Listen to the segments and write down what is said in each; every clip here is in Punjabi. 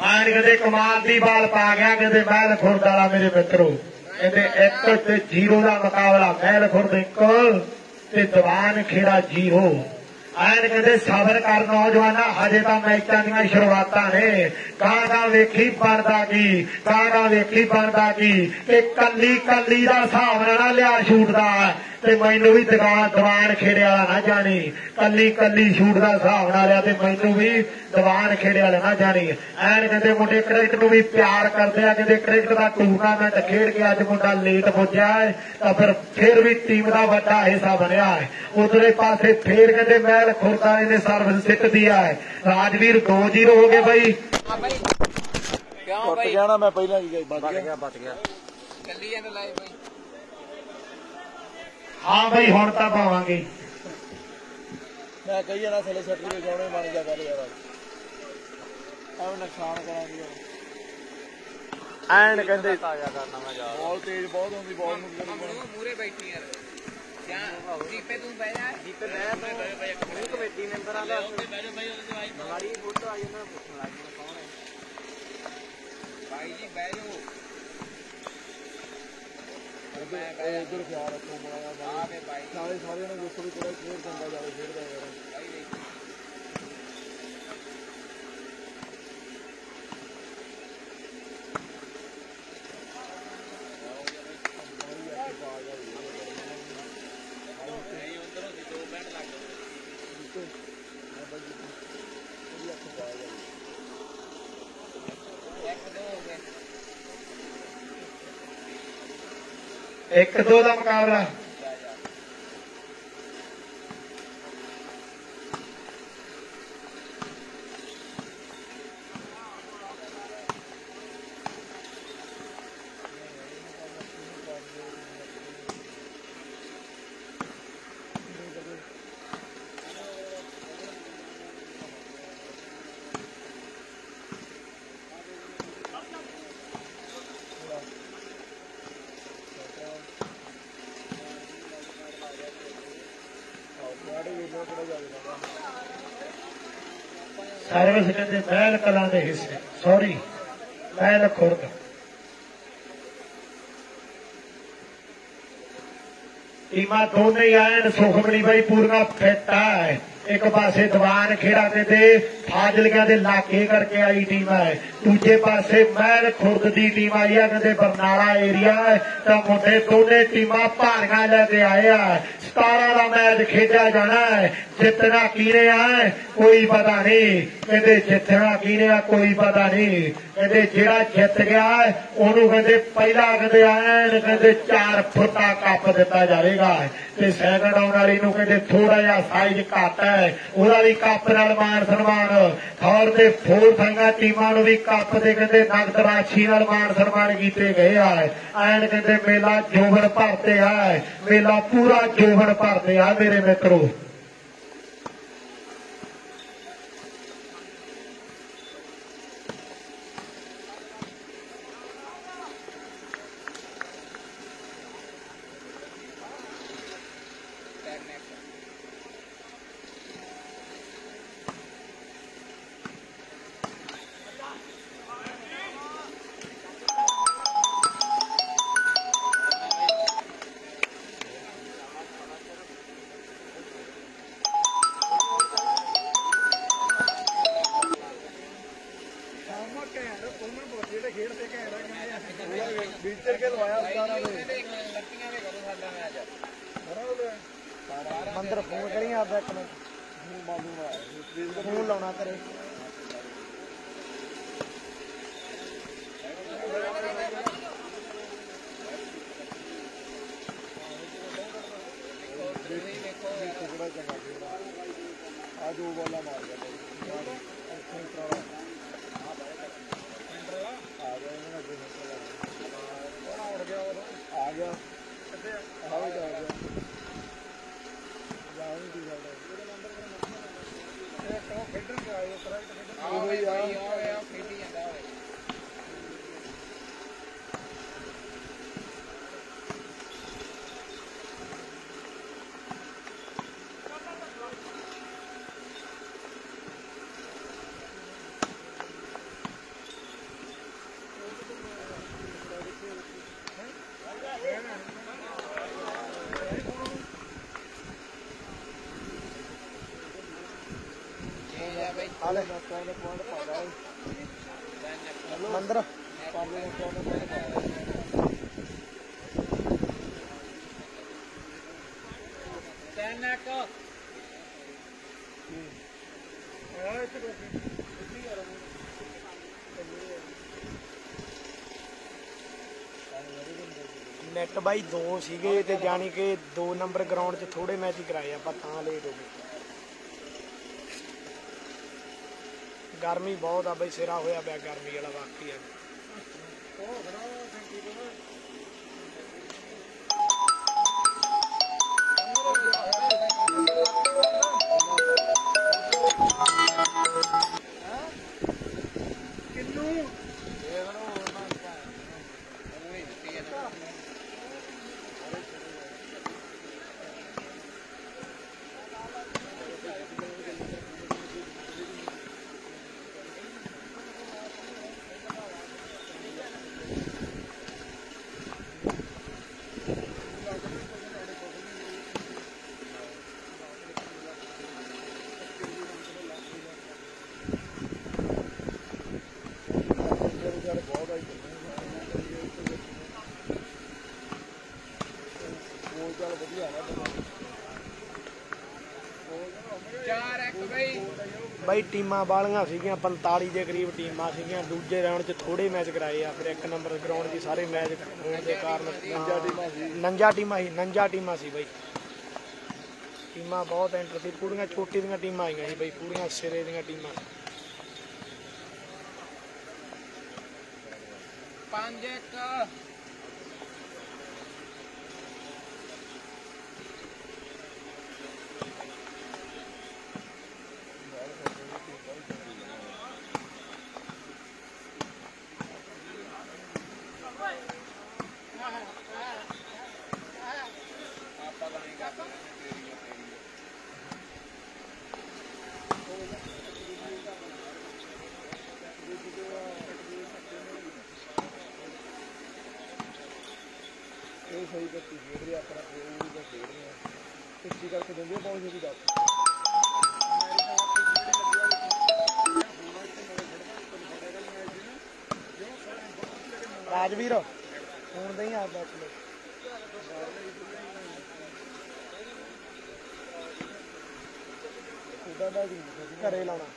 ਆਣ ਕਹਿੰਦੇ ਕਮਾਲ ਦੀ ਬਾਲ ਪਾ ਗਿਆ ਕਹਿੰਦੇ ਮਹਿਲ ਖੁਰਦ ਵਾਲਾ ਮੇਰੇ ਮਿੱਤਰੋ। ਕਹਿੰਦੇ ਇੱਕ ਤੇ ਜ਼ੀਰੋ ਦਾ ਮੁਕਾਬਲਾ, ਮਹਿਲ ਖੁਰਦ ਇੱਕ ਤੇ ਦੀਵਾਨ ਖੇੜਾ ਜ਼ੀਰੋ। ਆਣ ਕਹਿੰਦੇ ਸਬਰ ਕਰ ਨੌਜਵਾਨਾ, ਹਜੇ ਤਾਂ ਮੈਚਾਂ ਦੀਆਂ ਸ਼ੁਰੂਆਤਾਂ ਨੇ। ਕਾਹਦਾ ਵੇਖੀ ਬਣਦਾ ਕੀ, ਕਾਹਦਾ ਵੇਖੀ ਬਣਦਾ ਕੀ ਤੇ ਕੱਲੀ ਕੱਲੀ ਦਾ ਹਿਸਾਬ ਨਾਲ ਨਾ ਲਿਆ ਛੂਟਦਾ ਤੇ ਮੈਨੂੰ ਵੀ ਦੁਕਾਨ ਦੀਵਾਨ ਖੇੜੇ ਵਾਲਾ ਨਾ ਜਾਣੀ। ਕੱਲੀ ਕੱਲੀ ਸ਼ੂਟ ਦਾ ਹਿਸਾਬ ਨਾਲ ਲਿਆ ਤੇ ਮੈਨੂੰ ਵੀ ਦੀਵਾਨ ਖੇੜੇ ਵਾਲਾ ਨਾ ਜਾਣੀ। ਐਨ ਕਹਿੰਦੇ ਮੁੰਡੇ ਕ੍ਰਿਕਟ ਨੂੰ ਵੀ ਪਿਆਰ ਕਰਦੇ ਆ ਕਹਿੰਦੇ ਕ੍ਰਿਕਟ ਦਾ ਟੂਰਨਾਮੈਂਟ ਖੇਡ ਕੇ ਅੱਜ ਮੁੰਡਾ ਲੇਟ ਪੁੱਜਿਆ ਤਾਂ ਫਿਰ ਫਿਰ ਵੀ ਟੀਮ ਦਾ ਵੱਡਾ ਹਿੱਸਾ ਬਣਿਆ ਹੈ ਉਧਰੇ ਪਾਸੇ ਫੇਰ ਕਹਿੰਦੇ ਮਹਿਲ ਖੁਰਦਾ ਇਹਨੇ ਸਰਵਿਸ ਸਿੱਟ ਦਿਆ ਹੈ ਰਾਜਵੀਰ 2-0 ਹੋ ਗਏ ਬਾਈ। ਕਿਉਂ ਬਾਈ? ਨਾ ਮੈਂ ਪਹਿਲਾਂ ਹੀ ਬਚ ਬਚ ਗਿਆ ਗਿਆ ਬਚ ਗਿਆ। ਚੱਲੀ ਜਾਂਦਾ ਲਾਈਵ ਬਾਈ। ਹਾਂ ਬਾਈ ਹੁਣ ਤਾਂ ਪਾਵਾਂਗੇ। ਮੈਂ ਕਹੀ ਜਾਣਾ ਥੱਲੇ ਸਰਟੀਫਿਕੇਟ ਆਉਣੇ ਮਰ ਜਾ ਕਰ ਯਾਰ। ਐਵੇਂ ਨੁਕਸਾਨ ਕਰਾਂਗੇ ਯਾਰ। ਐਨ ਕਹਿੰਦੇ ਤਾਜ਼ਾ ਕਰਨਾ ਮੈਂ ਜਾ ਬਾਲ ਤੇਜ਼ ਬਹੁਤ ਹੁੰਦੀ ਬਾਲ ਨੂੰ ਆ ਮੂਰੇ ਮੂਰੇ ਬੈਠੀ ਯਾਰ। ਜਾਂ ਜੀਪੇ ਤੂੰ ਬਹਿ ਜਾ। ਜੀਪੇ ਬਹਿ ਤੂੰ। ਕਮੇਟੀ ਮੈਂਬਰ ਆ ਲੈ। ਮਾੜੀ ਫੋਟੋ ਆ ਜਾਂਦਾ ਪੁੱਛਣ ਲੱਗ ਗਿਆ ਕੌਣ ਹੈ। ਭਾਈ ਜੀ ਬਹਿ ਜਾਓ। ਉਧਰ ਖਿਆਲ ਰੱਖੋ ਬੜਾ ਨਾਲੇ ਸਾਰਿਆਂ ਨੂੰ ਦੱਸੋ ਵੀ ਕਿਹੜਾ ਖੇਡ ਚੰਗਾ ਜਾਵੇ ਖੇਡਦਾ ਯਾਰ ਇੱਕ ਦੋ ਦਾ ਮੁਕਾਬਲਾ ਸਰਵਿਸ ਕਹਿੰਦੇ ਮਹਿਲ ਕਲਾਂ ਦੇ ਹਿੱਸੇ। ਸੌਰੀ ਮਹਿਲ ਖੁਰਦ। ਟੀਮਾਂ ਦੋਨੇ ਹੀ ਸੁਖਮਣੀ ਬਾਈ ਪੂਰੀਆਂ ਫਿੱਟ ਹੈ। ਇੱਕ ਪਾਸੇ ਦੀਵਾਨ ਖੇੜਾ ਤੇ ਤੇ ਫਾਜ਼ਿਲਕਿਆਂ ਦੇ ਇਲਾਕੇ ਕਰਕੇ ਆਈ ਟੀਮ ਹੈ। ਦੂਜੇ ਪਾਸੇ ਮਹਿਲ ਖੁਰਦ ਦੀ ਟੀਮ ਆਈ ਆ ਕਹਿੰਦੇ ਬਰਨਾਲਾ ਏਰੀਆ ਤਾਂ ਮੁੰਡੇ ਦੋਨੇ ਟੀਮਾਂ ਭਾਰੀਆਂ ਲੈ ਕੇ ਆਏ ਆ। 17 ਦਾ ਮੈਚ ਖੇਡਿਆ ਜਾਣਾ ਹੈ। ਜਿੱਤਣਾ ਕਿਹਨੇ ਆ, ਕੋਈ ਪਤਾ ਨਹੀਂ। ਕਹਿੰਦੇ ਜਿੱਤਣਾ ਕਿਹਨੇ ਆ, ਕੋਈ ਪਤਾ ਨਹੀਂ। ਕਹਿੰਦੇ ਜਿਹੜਾ ਜਿੱਤ ਗਿਆ, ਉਹਨੂੰ ਕਹਿੰਦੇ ਪਹਿਲਾ ਕਹਿੰਦੇ ਐਨ ਕਹਿੰਦੇ 4 ਫੁੱਟਾ ਕੱਪ ਦਿੱਤਾ ਜਾਵੇਗਾ। ਤੇ ਸੈਕੰਡ ਆਉਣ ਵਾਲੀ ਨੂੰ ਕਹਿੰਦੇ ਥੋੜਾ ਜਿਹਾ ਸਾਈਜ਼ ਘੱਟ ਹੈ। ਉਹਦਾ ਵੀ ਕੱਪ ਨਾਲ ਮਾਨ ਸਨਮਾਨ। ਥਰਡ ਤੇ ਫੋਰਥ ਸੰਗਾ ਟੀਮਾਂ ਨੂੰ ਵੀ ਕੱਪ ਦੇ ਕਹਿੰਦੇ ਨਗਦ ਰਾਸ਼ੀ ਨਾਲ ਮਾਨ ਸਨਮਾਨ ਕੀਤੇ ਗਏ ਆ। ਐਨ ਕਹਿੰਦੇ ਮੇਲਾ ਜੋਬਨ ਭਰਤੇ ਆ। ਮੇਲਾ ਪੂਰਾ ਜੋਗਰ ਜੋਬਨ ਭਰਤੇ ਆ ਮੇਰੇ ਮਿੱਤਰੋ। ਨੈਟ ਬਾਈ ਦੋ ਸੀਗੇ ਤੇ ਜਾਣੀ ਕਿ ਦੋ ਨੰਬਰ ਗਰਾਊਂਡ 'ਚ ਥੋੜੇ ਮੈਚ ਹੀ ਕਰਾਏ ਆਪਾਂ, ਤਾਂ ਲੇਟ ਹੋ ਗਏ। ਗਰਮੀ ਬਹੁਤ ਆ ਬਈ, ਸਿਰਾ ਹੋਇਆ ਪਿਆ ਗਰਮੀ ਵਾਲਾ ਵਾਕਈ ਆ ਬਾਈ ਟੀਮਾਂ ਵਾਲੀਆਂ ਸੀਗੀਆਂ 45 ਦੇ ਕਰੀਬ ਟੀਮਾਂ ਸੀਗੀਆਂ ਦੂਜੇ ਰਾਊਂਡ 'ਚ ਥੋੜੇ ਮੈਚ ਕਰਾਏ ਆ ਫਿਰ ਇੱਕ ਨੰਬਰ ਗਰਾਊਂਡ 'ਚ ਸਾਰੇ ਮੈਚ ਹੋਣ ਦੇ ਕਾਰਨ ਨੰਜਾ ਟੀਮਾਂ ਸੀ। ਨੰਜਾ ਟੀਮਾਂ ਸੀ ਨੰਜਾ ਟੀਮਾਂ ਸੀ ਬਾਈ। ਟੀਮਾਂ ਬਹੁਤ ਐਂਟਰ ਸੀ ਪੂਰੀਆਂ ਛੋਟੀ ਦੀਆਂ ਟੀਮਾਂ ਆਈਆਂ ਸੀ ਬਾਈ ਪੂਰੀਆਂ ਸਿਰੇ ਦੀਆਂ ਟੀਮਾਂ ਪੰਜ ਇੱਕ। ਰਾਜਵੀਰ। ਹੁਣ ਦੇ ਹੀ ਆ ਬੈਠ ਉਹਦਾ ਦਾ ਘਰੇ ਲਾਉਣਾ।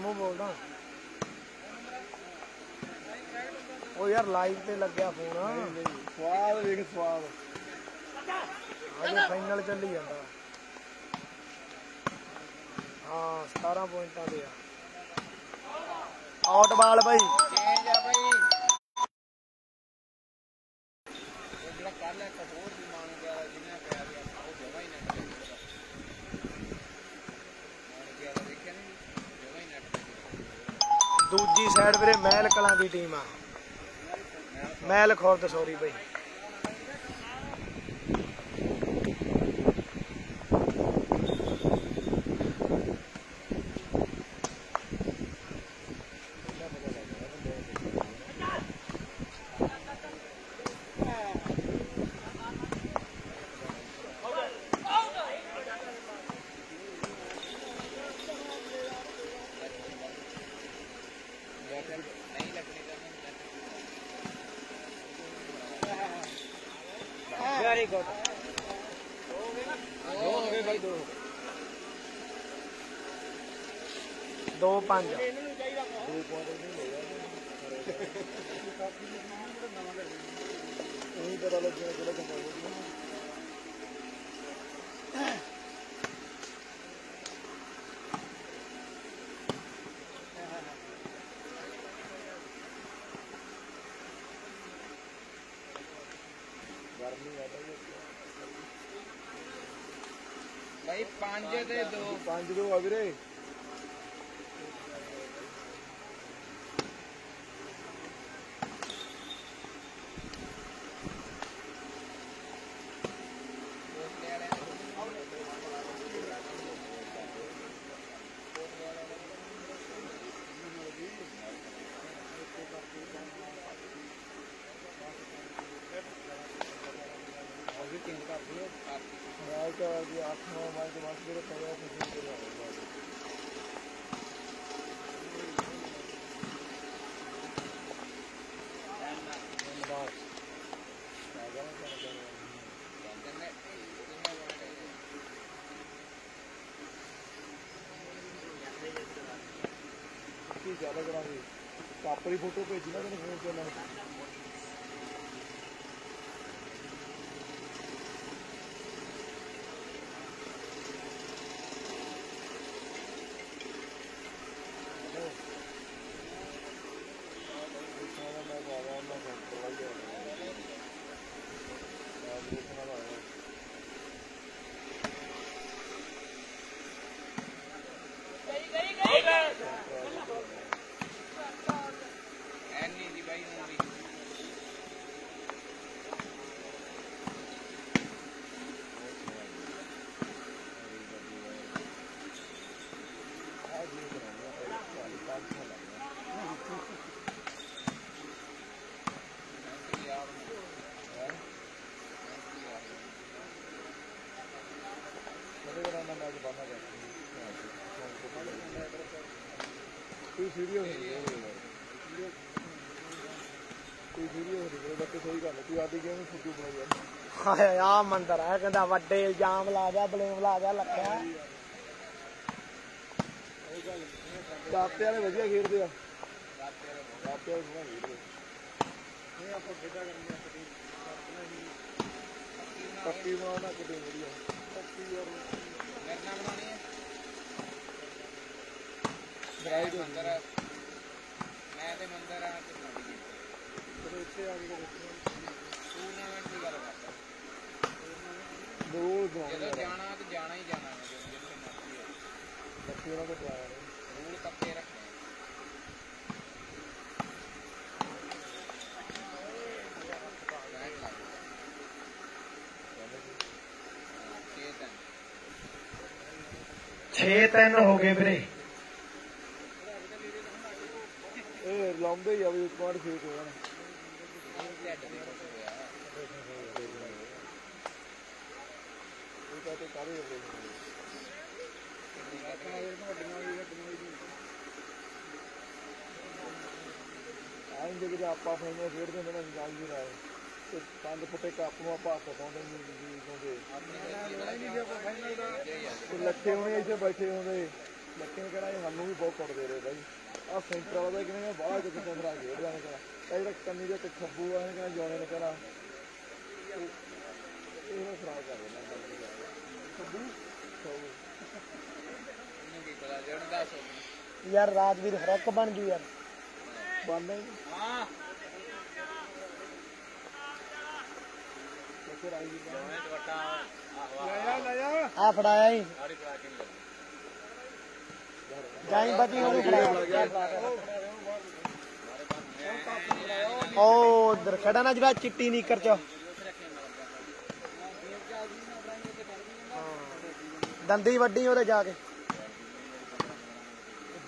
ਸਿੰਮੂ ਬੋਲਦਾ। ਉਹ ਯਾਰ ਲਾਈਵ ਤੇ ਲੱਗਿਆ ਫੋਨ ਸਵਾਦ ਵੇਖ ਸਵਾਦ। ਅਜੇ ਫਾਈਨਲ ਚੱਲੀ ਜਾਂਦਾ। ਹਾਂ 17 ਪੁਆਇੰਟਾਂ ਦੇ ਆ ਆਊਟ ਬਾਲ ਬਾਈ। ਚੇਂਜ ਆ ਬਈ ਉਹ ਜਿਹੜਾ ਕੱਲ ਇੱਕ ਹੋਰ ਵੀ ਮੰਨ ਗਿਆ ਜਿਹਨੇ ਪਿਆ ਗਿਆ ਉਹ ਜਮਾ ਹੀ ਨੈਟ ਤੇ ਗਿਆ ਮੰਨ ਗਿਆ ਤਾਂ ਦੇਖਿਆ ਨਹੀਂ ਜਮਾ ਹੀ ਨੈਟ ਤੇ ਗਿਆ ਦੂਜੀ ਸਾਈਡ ਵੀਰੇ ਮਹਿਲ ਕਲਾਂ ਦੀ ਟੀਮ ਆ। ਮਹਿਲ ਖੁਰਦ ਸੌਰੀ ਬਾਈ। 5 ਤੇ 2 ਪੰਜ ਦੋ ਆ ਵੀਰੇ ਮੈਂ ਤਾਂ ਜੀ 8 9 ਮਾਈਕ ਮਾਸ ਜਿਹੜੇ ਪਏ ਆ ਤੁਸੀਂ ਕਿਹੜਾ ਕੀ ਜ਼ਿਆਦਾ ਕਰਾਂਗੇ ਕਾਪਰੀ ਫੋਟੋ ਭੇਜੀ ਨਾ ਤੈਨੂੰ ਫੋਨ ਤੇ ਉਹਨਾਂ ਨੇ ਸੀਰੀਅਸ ਨਹੀਂ ਕੋਈ ਸੀਰੀਅਸ ਨਹੀਂ ਬੱਕੇ ਸਹੀ ਗੱਲ ਹੈ। ਤੂੰ ਆਦੀ ਕਿਉਂ ਫੁੱਟੂ ਬਣਾਈ ਯਾਰ। ਹਾਏ ਆ ਮੰਦਰ ਆ ਕਹਿੰਦਾ ਵੱਡੇ ਇਲਜ਼ਾਮ ਲਾ ਗਿਆ ਬਲੇਮ ਲਾ ਗਿਆ ਲੱਖਿਆ। ਦਾਤੇ ਵਾਲੇ ਵਧੀਆ ਖੇਡਦੇ ਆ। ਦਾਤੇ ਵਾਲੇ ਸੋਹਣਾ ਖੇਡਦੇ ਇਹ ਆਪਾਂ ਖੇਡਾ ਕਰਾਂਗੇ ਪੱਕੀ ਬਣਾਉਣਾ ਕਿਤੇ ਵਧੀਆ। ਪੱਕੀ ਯਾਰ। ਮੇਰੇ ਨਾਲ ਬਣਾਉਣੀ ਹੋ ਮੈਂ ਤੇ ਮੰਦਰ ਆ ਤੇ ਨਦੀ ਫਿਰ ਇੱਥੇ ਆ ਕੇ ਦੇਖੋ ਟੂਰਨਾਮੈਂਟ ਦੀ ਗੱਲ ਕਰਦਾ। ਦੋ ਦੋ ਜਦੋਂ ਜਾਣਾ ਤੇ ਜਾਣਾ ਹੀ ਜਾਣਾ ਹੈ ਜਦੋਂ ਜਿੱਥੇ ਮਰਜ਼ੀ ਹੈ ਬੱਚੇ ਉਹਨਾਂ ਕੋਲ ਟਰਾਇਆ ਰੂਲ ਪੱਕੇ ਰੱਖਣੇ ਬੈਠ ਲੱਗ ਚੇਤਨ 6-3 ਹੋ ਗਏ ਵੀਰੇ ਇਹ ਲਾਉਂਦੇ ਹੀ ਆ ਵੀ ਇੱਕ ਵਾਰ ਫੇਕ ਹੋ ਜਾਣਾ ਢਿੱਡ ਦੇ ਕੁਛ ਹੋਇਆ ਇਹ ਤੇ ਕਾਲੇ ਹੋ ਗਏ ਆਇਂ ਜੇ ਕਿ ਆਪਾਂ ਫਾਈਨਲ ਖੇਡਦੇ ਹੁੰਦੇ ਨਾ ਜਾਲ ਜੀ ਰਾਏ ਤੇ ਪੰਜ ਫੁੱਟੇ ਕੱਪ ਨੂੰ ਆਪਾਂ ਹੱਥ ਪਾਉਂਦੇ ਨਹੀਂ ਜੀ ਕਿਉਂਕਿ ਲੱਖੇ ਹੋਣੇ ਇੱਥੇ ਬੈਠੇ ਹੁੰਦੇ ਲੱਖੇ ਨੇ ਕਹਿਣਾ ਸਾਨੂੰ ਵੀ ਬਹੁਤ ਕੁੱਟਦੇ ਰਹੇ ਬਾਈ। ਆਹ ਸੈਂਟਰ ਵਾਲਾ ਕਿਹਨੇ ਕਹਿੰਦਾ ਬਾਹਰ ਕਿਤੇ ਪੰਦਰਾ ਖੇਡਦਾ ਨੇ ਕਹਿਣਾ ਇਹ ਜਿਹੜਾ ਕੰਨੀ ਦੇ ਖੱਬੂ ਆ ਨੇ ਕਹਿੰਦਾ ਨੇ ਕਹਿਣਾ। ਇਹ ਖਰਾਬ ਕਰ ਦੇਣਾ ਯਾਰ ਰਾਜਵੀਰ ਹਰਕ ਬਣ ਜੂ ਯਾਰ। ਬੰਦ ਹੈ। ਆ ਫੜਾਇਆ ਹੀ। ਜਾਈ ਬੱਦੀ ਉਹਨੂੰ ਫੜਾਇਆ। ਉਹ ਉਧਰ ਖੜਾ ਨਾ ਜਿਹੜਾ ਚਿੱਟੀ ਨੀਕਰ ਚ। ਦੰਦੀ ਵੱਡੀ ਉਹਦੇ ਜਾ ਕੇ।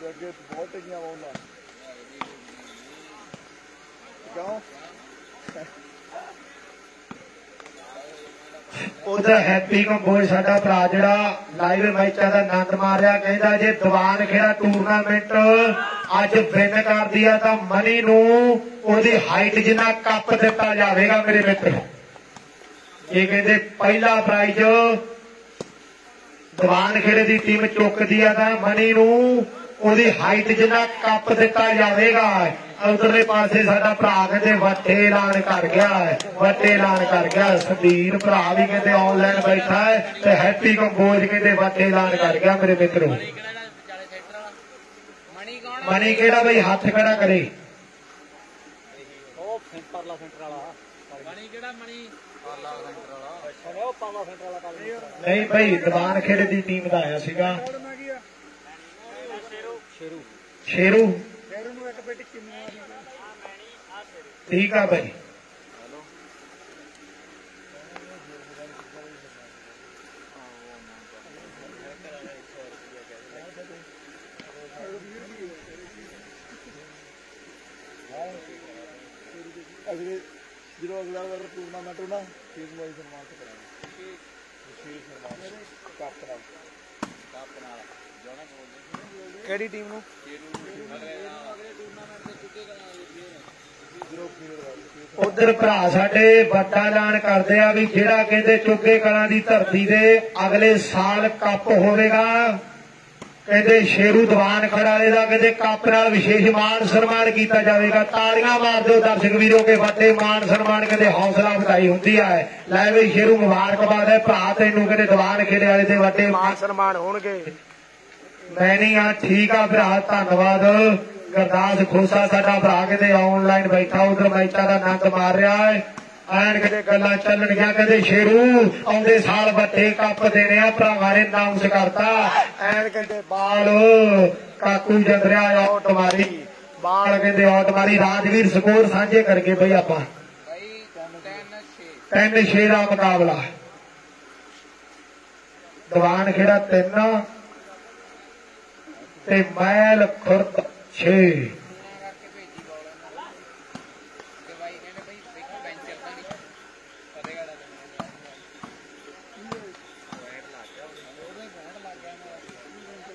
ਅੱਗੇ ਬਹੁਤ ਟਿਕੀਆਂ ਬੋਲਾਂ ਕਿਉਂ ਉਧਰ ਹੈਪੀ ਕੰਬੋਜ ਸਾਡਾ ਭਰਾ ਜਿਹੜਾ ਲਾਈਵ ਮੈਚਾਂ ਦਾ ਆਨੰਦ ਮਾਰ ਰਿਹਾ, ਕਹਿੰਦਾ ਜੇ ਦੀਵਾਨ ਖੇੜਾ ਟੂਰਨਾਮੈਂਟ ਅੱਜ ਵਿਨ ਕਰਦੀ ਆ ਤਾਂ ਮਨੀ ਨੂੰ ਉਹਦੀ ਹਾਈਟ ਜਿੰਨਾ ਕੱਪ ਦਿੱਤਾ ਜਾਵੇਗਾ ਮੇਰੇ ਮਿੱਤਰ। ਇਹ ਕਹਿੰਦੇ ਪਹਿਲਾ ਪ੍ਰਾਈਜ਼ ਦੀਵਾਨ ਖੇੜੇ ਦੀ ਟੀਮ ਚੁੱਕਦੀ ਆ ਤਾਂ ਮਨੀ ਨੂੰ ਉਹਦੀ ਹਾਈਟ ਜਿੰਨਾ ਕੱਪ ਦਿੱਤਾ ਜਾਵੇਗਾ। ਉਧਰਲੇ ਪਾਸੇ ਸਾਡਾ ਭਰਾ ਕਹਿੰਦੇ ਵੱਟੇ ਐਲਾਨ ਕਰ ਗਿਆ ਹੈ ਵੱਟੇ ਐਲਾਨ ਕਰ ਗਿਆ ਸਦੀਰ ਭਰਾ ਵੀ ਕਹਿੰਦੇ ਆਨਲਾਈਨ ਬੈਠਾ ਹੈ ਤੇ ਹੈਪੀ ਕੰਬੋਜ ਕਹਿੰਦੇ ਵੱਟੇ ਐਲਾਨ ਕਰ ਗਿਆ ਮੇਰੇ ਮਿੱਤਰੋ। ਮਣੀ ਮਨੀ ਕਿਹੜਾ ਬਈ? ਹੱਥ ਖੜਾ ਕਰੇ। ਉਹ ਪਰਲਾ ਸੈਂਟਰ ਵਾਲਾ। ਮਣੀ ਕਿਹੜਾ ਮਣੀ ਪਾਲਾ ਸੈਂਟਰ ਵਾਲਾ। ਉਹ ਪਾਵਾ ਸੈਂਟਰ ਵਾਲਾ। ਨਹੀਂ ਭਾਈ, ਦੀਵਾਨ ਖੇੜੇ ਦੀ ਟੀਮ ਦਾ ਆਇਆ ਸੀਗਾ। ਸ਼ੇਰੂ। ਸ਼ੇਰੂ ਨੂੰ ਇੱਕ ਬੇਟੀ ਕਿੰਨੀ ਠੀਕ ਆ ਬਈ ਅਗਲੇ, ਜਦੋਂ ਅਗਲਾ ਵਾਰ ਟੂਰਨਾਮੈਂਟ ਹੋਣਾ, ਫਿਰ ਨੂੰ ਸਨਮਾਨ ਕਰਾਂਗੇ ਵਿਸ਼ੇਸ਼ ਸਨਮਾਨ ਕੱਪ ਨਾਲ ਕੱਪ ਨਾਲ ਜੋਨਾ ਬੋਲਦੇ ਕਿਹੜੀ ਟੀਮ ਨੂੰ? ਉਧਰ ਭਰਾ ਸਾਡੇ ਵੱਡਾ ਐਲਾਨ ਕਰਦੇ ਆ ਵੀ ਜਿਹੜਾ ਕਹਿੰਦੇ ਚੁੱਗੇ ਕਲਾਂ ਦੀ ਧਰਤੀ ਦੇ ਅਗਲੇ ਸਾਲ ਕੱਪ ਹੋਵੇਗਾ। ਕਹਿੰਦੇ ਸ਼ੇਰੂ ਦੀਵਾਨ ਖੜਾਲੇ ਦਾ ਕਹਿੰਦੇ ਕੱਪ ਨਾਲ ਵਿਸ਼ੇਸ਼ ਮਾਨ ਸਨਮਾਨ ਕੀਤਾ ਜਾਵੇਗਾ। ਤਾੜੀਆਂ ਮਾਰ ਦਿਓ ਦਰਸ਼ਕ ਵੀਰੋ ਕੇ ਵੱਡੇ ਮਾਨ ਸਨਮਾਨ ਕਹਿੰਦੇ ਹੌਸਲਾ ਵਧਾਈ ਹੁੰਦੀ ਹੈ ਲੈ ਵੀ ਸ਼ੇਰੂ ਮੁਬਾਰਕਬਾਦ ਹੈ, ਭਰਾ ਤੈਨੂੰ ਕਹਿੰਦੇ ਦੀਵਾਨ ਖੇੜੇ ਵਾਲੇ ਦੇ ਵੱਡੇ ਮਾਨ ਸਨਮਾਨ ਹੋਣਗੇ। ਮੈਂ ਨਹੀਂ ਆ, ਠੀਕ ਆ ਭਰਾ, ਧੰਨਵਾਦ। ਗੁਰਦਾਸ ਖੋਸਾ ਸਾਡਾ ਭਰਾ ਕਿਤੇ ਆਨਲਾਈਨ ਬੈਠਾ, ਉਧਰ ਮੈਚਾਂ ਦਾ ਆਨੰਦ ਮਾਰ ਰਿਹਾ ਹੈ। ਐਨ ਕਿਤੇ ਗੱਲਾਂ ਚੱਲਣਗੀਆਂ ਕਹਿੰਦੇ ਸ਼ੇਰੂ ਆਉਂਦੇ ਸਾਲ ਵੱਡੇ ਕੱਪ ਦੇਣੇ ਆ ਭਰਾਵਾਂ ਨੇ ਅਨਾਉਂਸ ਕਰਤਾ। ਐਨ ਕਹਿੰਦੇ, ਬਾਲ, ਕਾਕੂ ਜੰਦਰਿਆ ਆਊਟ ਮਾਰੀ। ਬਾਲ ਕਹਿੰਦੇ ਆਊਟ ਮਾਰੀ, ਰਾਜਵੀਰ ਸਕੋਰ ਸਾਂਝੇ ਕਰਕੇ ਬਈ ਆਪਾਂ। ਤਿੰਨ ਛੇ ਦਾ ਮੁਕਾਬਲਾ। ਦੀਵਾਨ ਖੇੜਾ ਤਿੰਨ, ਤੇ ਮਹਿਲ ਖੁਰਦ 6 ਕਰਕੇ ਭੇਜੀ ਬਾਲ ਇਹਨਾਂ ਨੂੰ ਤੇ ਭਾਈ ਕਹਿੰਦੇ ਭਾਈ ਇੱਕ ਪੈਂਚਰ ਤਾਂ ਨਹੀਂ ਫਤਿਹਗੜ੍ਹ ਦਾ ਵੈਟ ਲੱਗ ਗਿਆ ਉਹਦੇ ਵੈਟ ਲੱਗ ਗਿਆ ਇਹਨਾਂ ਦਾ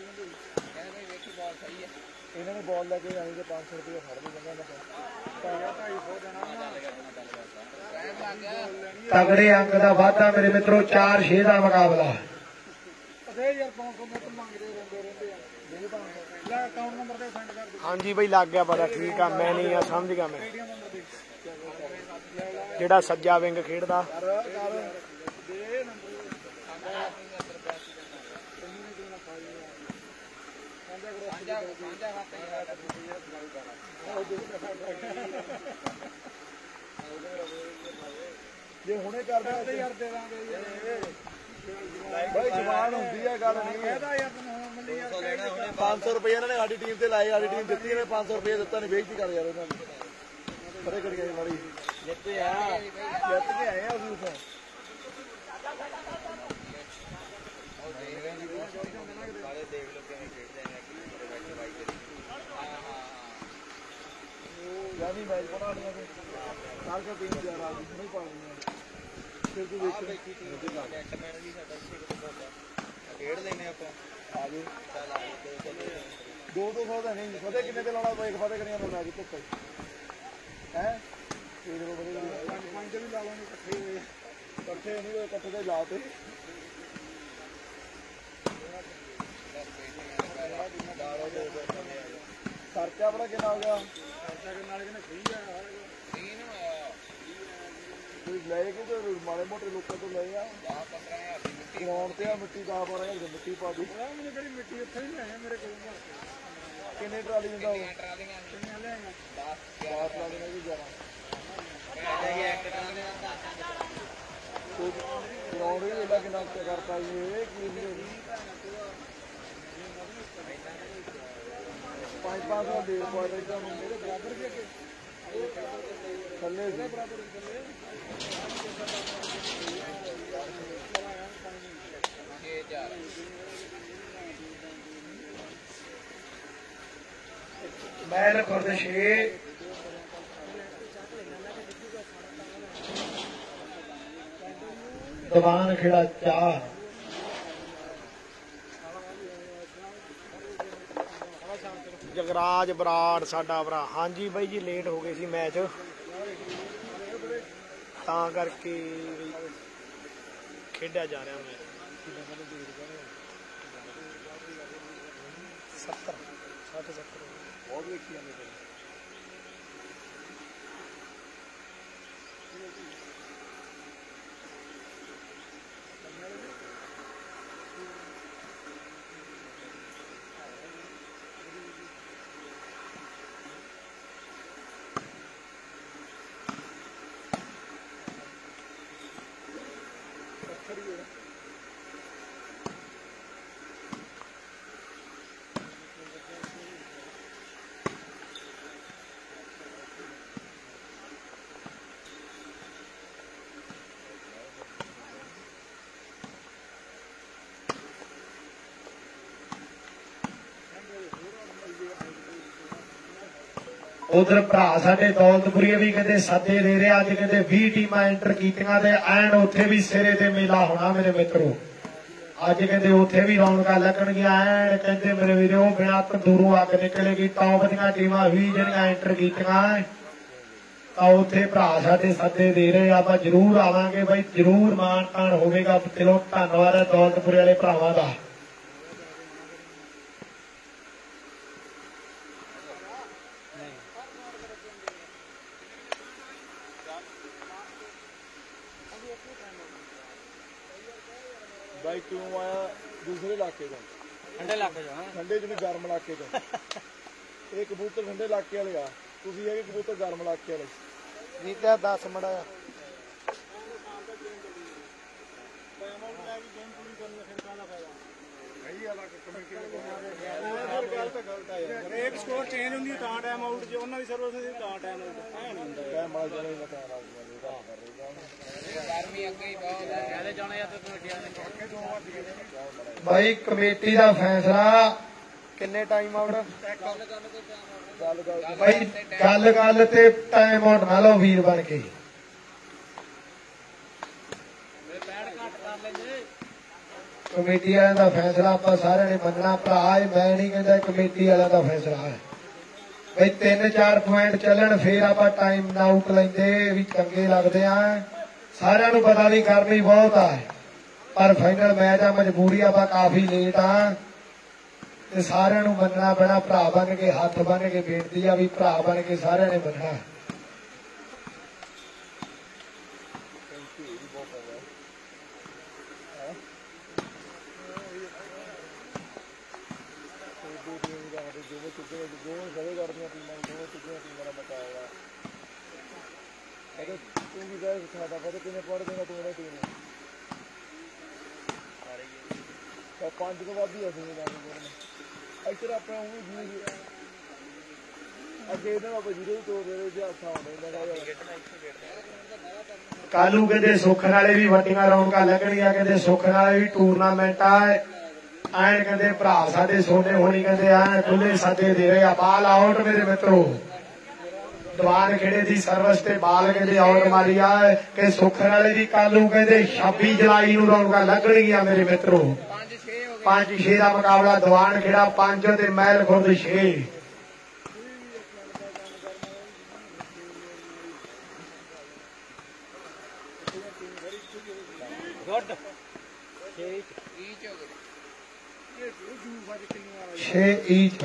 ਕਹਿੰਦੇ ਭਾਈ ਵੇਖੀ ਬਾਲ ਸਹੀ ਹੈ ਇਹਨਾਂ ਨੇ ਬਾਲ ਲੈ ਕੇ ਜਾਣੀ ਤੇ 500 ਰੁਪਏ ਫੜ ਦੇ ਜਾਂਦੇ ਨੇ ਪਾਇਆ 250 ਦੇਣਾ ਵੈਟ ਲੱਗ ਗਿਆ ਤਗੜੇ ਅੰਕ ਦਾ ਵਾਧਾ ਮੇਰੇ ਮਿੱਤਰੋ 4 6 ਦਾ ਮੁਕਾਬਲਾ। ਅਦੇ ਯਾਰ 500 ਮਿੰਟ ਮੰਗਦੇ ਰਹਿੰਦੇ ਰਹਿੰਦੇ ਆ। ਦੇ ਤਾਂ ਲੈ ਅਕਾਊਂਟ ਨੰਬਰ ਤੇ ਸੈਂਡ ਕਰ ਦੇ। ਹਾਂਜੀ ਬਈ ਲੱਗ ਗਿਆ ਪਤਾ ਠੀਕ ਆ ਮੈਂ ਨਹੀਂ ਆ ਸਮਝ ਗਿਆ ਮੈਂ। ਜਿਹੜਾ ਸੱਜਾ ਵਿੰਗ ਖੇਡਦਾ ਕਰ ਕਰ ਦੇ ਨੰਬਰ ਸਾਂਝਾ ਸਾਂਝਾ ਖਾਤੇ ਸਾਡਾ ਜੇ ਹੁਣੇ ਕਰਦਾ ਤੇ ਯਾਰ ਦੇ ਦਾਂਗੇ ਭਾਈ ਜਵਾਨ ਹੁੰਦੀ ਹੈ ਗੱਲ ਨਹੀਂ। ਇਹਦਾ ਯਾਰ ਹੁਣ ਮੰਡੀ ਯਾਰ 500 ਰੁਪਏ ਇਹਨਾਂ ਨੇ ਸਾਡੀ ਟੀਮ ਤੇ ਲਾਏ ਸਾਡੀ ਟੀਮ ਦਿੱਤੀ ਇਹਨੇ 500 ਰੁਪਏ ਦਿੱਤਾ ਨਹੀਂ ਬੇਇੱਜ਼ਤੀ ਕਰ ਯਾਰ ਇਹਨਾਂ ਦੀ। ਪਰੇ ਕਰ ਗਏ ਮਾੜੀ। ਜਿੱਤ ਆ। ਜਿੱਤ ਕੇ ਆਏ ਆ ਅਸੀਂ ਉਸੋਂ ਸਾਰੇ ਦੇਖ ਲੋ ਕਿਵੇਂ ਖੇਡਦੇ ਨੇ ਕਿ ਬੈਠੇ ਬਾਈ ਕਰੀ ਯਾਨੀ ਮੈਚ ਬਣਾ ਲਿਆ ਤੇ ਕੱਲ ਕੇ ਟੀਮ ਜਾ ਰਹੀ ਨਹੀਂ ਪਾਣੀ ਫਿਰ ਤੂੰ ਵੇਖ। ਬੈਠੀ ਟੀਮ ਦੇ ਨਾਲ ਨੈਟਮੈਨ ਵੀ ਸਾਡਾ ਇੱਥੇ ਕਿਤੇ ਬੋਲਦਾ ਖੇਡ ਲੈਨੇ ਆਪਾਂ ਆ ਗਏ ਚੱਲ ਆ ਚੱਲੇ ਦੋ ਦੋ ਸੌ ਦਾ ਨਹੀਂ। ਪਤਾ ਕਿੰਨੇ ਤੇ ਲਾਉਣਾ ਪਏ ਪਤਾ ਕਰੀਆਂ ਨਾ ਮੈਚ ਧੁੱਪੇ ਹੈ? ਇਹ ਦੋ ਬੜੇ ਪੰਜ ਪੰਜ ਵੀ ਲਾ ਲਾਂਗੇ ਇਕੱਠੇ ਹੋਏ। ਇਕੱਠੇ ਨਹੀਂ ਹੋਏ ਇਕੱਠੇ ਤੇ ਲਾ ਤੇ। ਖਰਚਾ ਬੜਾ ਕਿੰਨਾ ਹੋ ਗਿਆ? ਖਰਚਾ ਕਿੰਨਾ ਵਾਲੇ ਕਹਿੰਦੇ ਸਹੀ ਆ ਤੀਨ ਹੋਇਆ ਕੋਈ ਲੈ ਕੇ ਤੇ ਮਾੜੇ ਮੋਟੇ ਲੋਕਾਂ ਤੋਂ ਲਏ ਆ। 10 15000 ਦੀ ਮਿੱਟੀ ਗਰਾਉਂਡ ਤੇ ਆ ਮਿੱਟੀ ਦਾ ਪਾ ਰਿਹਾ ਜੇ ਮਿੱਟੀ ਪਾ ਦੀ। ਮੈਨੂੰ ਕਿਹੜੀ ਮਿੱਟੀ ਉੱਥੇ ਹੀ ਲੈ ਮੇਰੇ ਕੋਲ ਕਿੰਨੇ ਟਰਾਲੀ ਦਿੰਦਾ ਉਹ? ਟਰਾਲੀਆਂ ਕਿੰਨੀਆਂ ਲੈ 10 10 ਟਰਾਲੀ ਨਾਲ ਵੀ 11 ਕਹਿੰਦੇ ਕਿ ਇੱਕ ਟਰਾਲੀ ਦਾ ਗਰਾਉਂਡ ਵੀ ਇਹਦਾ ਕਿੰਨਾ ਉੱਤੇ ਕਰਤਾ ਜੀ, ਇਹ ਕੀ ਨਹੀਂ ਪੰਜ ਪੰਜ ਸੌ ਦੇ ਪਾ ਦੇ ਤਾਂ ਮੇਰੇ ਬਰਾਬਰ ਵੀ ਅੱਗੇ ਥੱਲੇ ਸੀ ਬਰਾਬਰ ਥੱਲੇ 6000 ਮੈਲ ਖੁਰਦ 6 ਦੀਵਾਨ ਖੇੜਾ 4 ਜਗਰਾਜ ਬਰਾੜ ਸਾਡਾ ਭਰਾ। ਹਾਂਜੀ ਬਾਈ ਜੀ ਲੇਟ ਹੋ ਗਏ ਸੀ ਮੈਚ ਤਾਂ ਕਰਕੇ ਖੇਡਿਆ ਜਾ ਰਿਹਾ ਮੈਚ 70 60 70 ਬਹੁਤ ਵੇਖੀਆਂ ਨੇ ਉਧਰ ਭਰਾ ਸਾਡੇ ਦੌਲਤਪੁਰੀ ਵੀ ਕਹਿੰਦੇ ਸਾਦੇ ਦੇ ਰਹੇ ਅੱਜ ਕਹਿੰਦੇ 20 ਟੀਮਾਂ ਐਂਟਰ ਕੀਤੀਆਂ ਤੇ ਐਨ ਉੱਥੇ ਵੀ ਸਿਰੇ ਤੇ ਮੇਲਾ ਹੋਣਾ ਮੇਰੇ ਮਿੱਤਰੋ। ਅੱਜ ਕਹਿੰਦੇ ਉੱਥੇ ਵੀ ਰੌਣਕਾਂ ਲੱਗਣਗੀਆਂ। ਐਨ ਕਹਿੰਦੇ ਮੇਰੇ ਵੀਰੋ ਬਿਨਾਂ ਤੰਦੂਰੋਂ ਅੱਗ ਨਿਕਲੇਗੀ। ਟੌਪ ਦੀਆਂ ਟੀਮਾਂ ਵੀ ਜਿਹੜੀਆਂ ਐਂਟਰ ਕੀਤੀਆਂ ਤਾਂ ਉੱਥੇ ਭਰਾ ਸਾਡੇ ਸੱਦੇ ਦੇ ਰਹੇ ਆਪਾਂ ਜ਼ਰੂਰ ਆਵਾਂਗੇ ਬਾਈ, ਜ਼ਰੂਰ ਮਾਣ ਤਾਣ ਹੋਵੇਗਾ। ਦਿਲੋਂ ਧੰਨਵਾਦ ਹੈ ਦੌਲਤਪੁਰੇ ਵਾਲੇ ਭਰਾਵਾਂ ਦਾ ਬਾਈ ਕਿਉਂ ਆਇਆ ਦੂਸਰੇ ਇਲਾਕੇ ਤੋਂ ਠੰਡੇ ਇਲਾਕੇ ਚ ਹਾਂ ਠੰਡੇ ਚ ਨਹੀਂ ਗਰਮ ਇਲਾਕੇ ਤੋਂ ਇਹ ਕਬੂਤਰ ਠੰਡੇ ਇਲਾਕੇ ਵਾਲੇ ਆ। ਤੁਸੀਂ ਹੈਗੇ ਕਬੂਤਰ ਗਰਮ ਇਲਾਕੇ ਵਾਲੇ। ਨੀਤਾ 10 ਮੜਾ ਇੱਕ ਸਕੋਰ ਚੇਂਜ ਹੁੰਦੀ ਹੈ ਤਾਂ ਟਾਈਮ ਆਊਟ ਜੇ ਉਹਨਾਂ ਦੀ ਸਰਵਿਸ ਹੁੰਦੀ ਤਾਂ ਟਾਈਮ ਆਊਟ ਐ ਨਹੀਂ ਹੁੰਦਾ। ਕਹਿ ਮਾਲ ਜਣੇ ਨਾ ਕਹਿ ਰਾਜ ਵਾਲੇ ਦਾ ਕਰ ਗਰਮੀ ਅੱਗੇ ਹੀ ਬਹੁਤ ਹੈ। ਕਹਿੰਦੇ ਜਾਣਾ ਜਾਂ ਤੇ ਕਮੇਟੀਆਂ ਦੇ ਬਾਈ ਕਮੇਟੀ ਦਾ ਫੈਸਲਾ ਕਿੰਨੇ ਟਾਈਮ ਆਊਟ ਗੱਲ ਗੱਲ ਗੱਲ ਤੇ ਟਾਈਮ ਆਊਟ ਨਾ ਲਓ ਵੀਰ ਬਣ ਕੇ। ਕਮੇਟੀ ਵਾਲਿਆਂ ਦਾ ਫੈਸਲਾ ਆਪਾਂ ਸਾਰਿਆਂ ਨੇ ਮੰਨਣਾ, ਭਰਾ ਮੈਂ ਨਹੀਂ ਕਹਿੰਦਾ ਕਮੇਟੀ ਵਾਲਿਆਂ ਦਾ ਫੈਸਲਾ ਹੈ। ਬਈ 3-4 ਪੁਆਇੰਟ ਚੱਲਣ, ਫੇਰ ਆਪਾਂ ਟਾਈਮ ਆਊਟ ਲੈਂਦੇ, ਵੀ ਚੰਗੇ ਲੱਗਦੇ ਆ। ਸਾਰਿਆਂ ਨੂੰ ਪਤਾ ਵੀ ਕਰਨੀ ਬਹੁਤ ਆ। ਪਰ ਫਾਈਨਲ ਮੈਚ ਆ, ਮਜਬੂਰੀ ਆਪਾਂ ਕਾਫੀ ਲੇਟ ਆ। ਤੇ ਸਾਰਿਆਂ ਨੂੰ ਮੰਨਣਾ ਪੈਣਾ, ਭਰਾ ਬਣ ਕੇ, ਹੱਥ ਬਣ ਕੇ ਬੇਨਤੀ ਆ ਵੀ ਭਰਾ ਬਣ ਕੇ ਸਾਰਿਆਂ ਨੇ ਮੰਨਣਾ। ਦੋ ਟੀਮ ਪੰਜ ਤੋਂ ਵੱਧ ਅਸੀਂ ਇਹਨਾਂ ਇੱਧਰ ਆਪਾਂ ਉਹ ਜੀ। ਅੱਗੇ ਇਹਨਾਂ ਦਾ ਜੀਰੋ ਤੋਂ ਦੇ ਦੇ ਹੱਥਾਂ ਆਉਂਦੇ ਕਾਲੂ ਕਹਿੰਦੇ ਸੁਖਣ ਵਾਲੇ ਵੀ ਵੱਡੀਆਂ ਰੌਣਕਾਂ ਲੱਗਣੀਆਂ, ਕਹਿੰਦੇ ਸੁਖਣ ਵਾਲੇ ਵੀ ਟੂਰਨਾਮੈਂਟ ਆ ਐਨ ਕਹਿੰਦੇ ਭਰਾ ਸਾਡੇ ਸੋਨੇ ਹੋਣੀ ਕਹਿੰਦੇ ਐਨ ਖੁੱਲੇ ਸਾਡੇ ਦੇ ਰਹੇ ਆ, ਬਾਲ ਆਊਟ ਮੇਰੇ ਮਿੱਤਰੋ। ਦੀਵਾਨ ਖੇੜੇ ਦੀ ਸਰਵਿਸ ਤੇ ਬਾਲ ਕਹਿੰਦੇ ਆਊਟ ਮਾਰੀ ਆ, ਕਿ ਸੁੱਖ ਨਾਲੇ ਦੀ ਕਾਲੂ ਕਹਿੰਦੇ 26 ਜੁਲਾਈ ਨੂੰ ਰੌਣਕਾਂ ਲੱਗਣਗੀਆਂ ਮੇਰੇ ਮਿੱਤਰੋ। 5-6 ਹੋ ਗਏ 5-6 ਦਾ ਮੁਕਾਬਲਾ ਦੀਵਾਨ ਖੇੜਾ 5 ਤੇ ਮਹਿਲ ਖੁਰਦ 6 ਗੁੱਡ ਈਚ ਹੋ ਗਏ 6 ਈਚ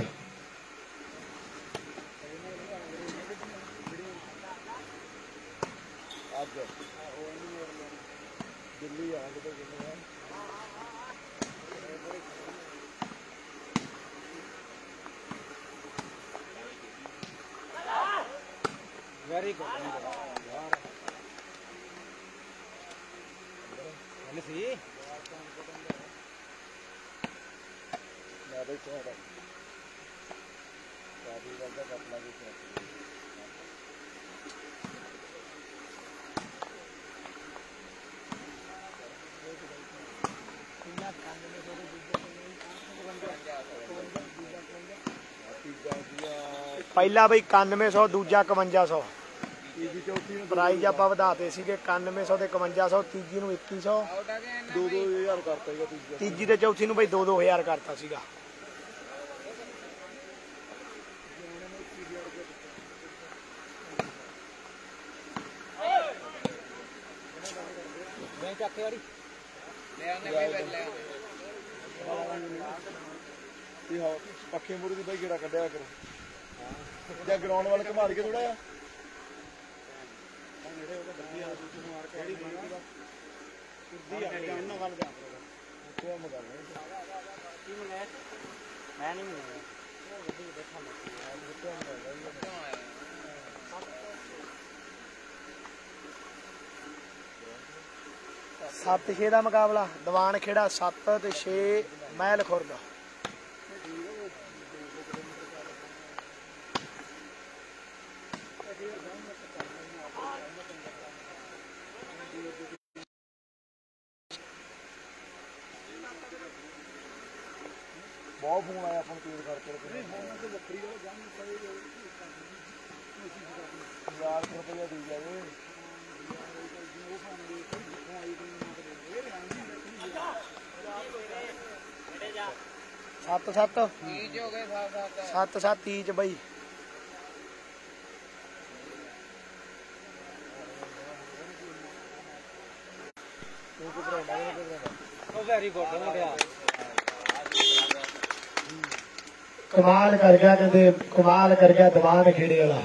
ਅੱਜ ਦਿੱਲੀ ਆ ਜਦੋਂ ਕਿੰਨੇ ਆ ਵੈਰੀ ਗੁੱਡ ਯਾਰ ਇਹਨੇ ਸੀ ਮੈਂ ਤਾਂ ਇੱਥੋਂ ਆਇਆ ਕਾਬੀ ਵਰਗਾ ਕੱਟ ਲਾਂਗੇ ਇੱਥੇ। ਤੀਜਾ ਸੀਗਾ ਪਹਿਲਾ ਬਈ 9100 ਦੂਜਾ 5100 ਤੀਜੀ ਚੌਥੀ ਨੂੰ ਪ੍ਰਾਈਜ਼ ਆਪਾਂ ਵਧਾਤੇ ਸੀਗੇ 9100 ਤੇ 5100 ਤੀਜੀ ਨੂੰ 2100 ਆਊਟ ਆ ਗਏ ਇਹਨਾਂ ਦੋ ਦੋ ਹਜ਼ਾਰ ਕਰਤਾ ਸੀਗਾ ਤੀਜਾ ਤੀਜੀ ਤੇ ਚੌਥੀ ਨੂੰ ਬਈ 2-2000 ਕਰਤਾ ਸੀਗਾ। ਮੈਂ ਚੱਕੇ ਵਾਲੀ ਲੈ ਆਨੇ ਬਈ ਫਿਰ ਲੈ ਆਨੇ ਰਾਤੀ ਹਾ ਪੱਖੇ ਮੂਰੇ ਦੀ ਬਾਈ ਗੇੜਾ ਕੱਢਿਆ ਕਰੋ। ਜਾਂ ਗਰਾਊਂਡ ਵੱਲ ਘੁਮਾ ਕੇ ਥੋੜਾ ਜਿਹਾ। ਉਹਨਾਂ ਵੱਲ ਜਾ ਮੈਂ ਨਹੀਂ ਮਿਲਿਆ ਸੱਤ ਛੇ ਦਾ ਮੁਕਾਬਲਾ ਦੀਵਾਨ ਖੇੜਾ 7 ਤੇ 6 ਮਹਿਲ ਖੁਰਦ 7 ਤੀਜ ਹੋ ਬਈ। ਕਮਾਲ ਕਰ ਗਿਆ ਕਹਿੰਦੇ ਕਮਾਲ ਕਰ ਗਿਆ ਦੀਵਾਨ ਖੇੜੇ ਵਾਲਾ।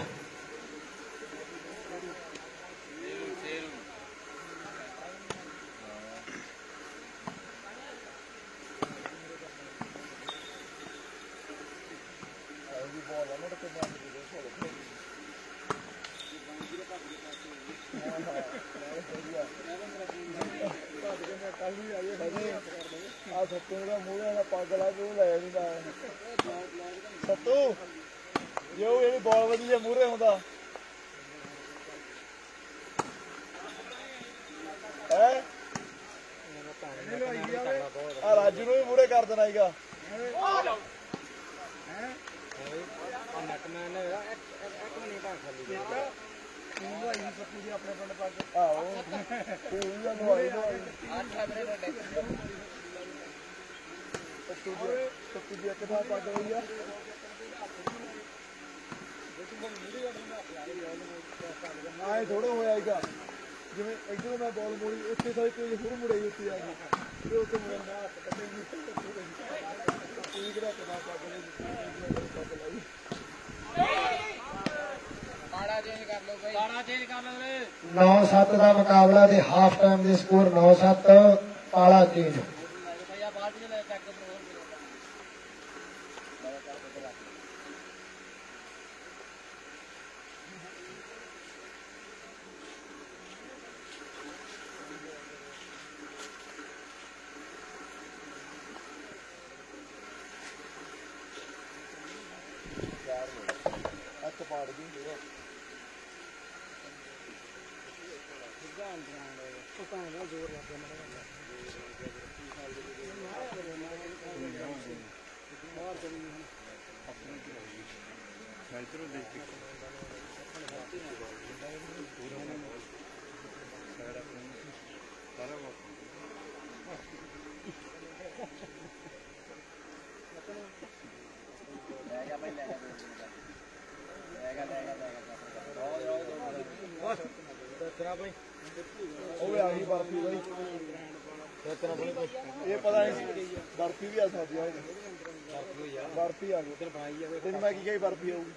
ਆਏ ਥੋੜਾ ਹੋਇਆ ਹੀਗਾ ਜਿਵੇਂ ਇਧਰੋਂ ਮੈਂ ਬਾਲ ਮੋੜੀ ਉੱਥੇ ਸਾਈ ਤੇ ਹੋਰ ਮੁੜੇ ਉੱਤੇ ਆ ਗਈ ਤੇ ਉੱਥੇ ਮੁੜਨ ਦਾ ਹੱਥ ਕੱਢੇ ਨਹੀਂ ਤੂੰ ਕਿਹੜਾ ਕਦਾ ਪੱਗ ਨਹੀਂ 9-7 ਦਾ ਮੁਕਾਬਲਾ ਤੇ ਹਾਫ ਟਾਈਮ ਦੇ ਸਕੋਰ 9-7 ਪਾਲਾ ਚੇਂਜ ਭਈਆ ਬਾਲਟੀ ਲੈ ਚੱਕ ਕੇ ਹੋਰ ਹੱਥ ਪਾੜ ਗਈ ਮੇਰਾ ਉਹ ਵੀ ਆ ਗਈ ਬਰਫੀ ਬਈ ਇਹ ਪਤਾ ਨਹੀਂ ਬਰਫੀ ਵੀ ਆ ਸਕਦੀ ਹੈ ਬਰਫੀ ਆ ਗਈ ਉਧਰ ਬਣਾਈ ਜਾਵੇ ਤੈਨੂੰ ਮੈਂ ਕੀ ਕਹੀ ਬਰਫੀ ਆਊਗੀ।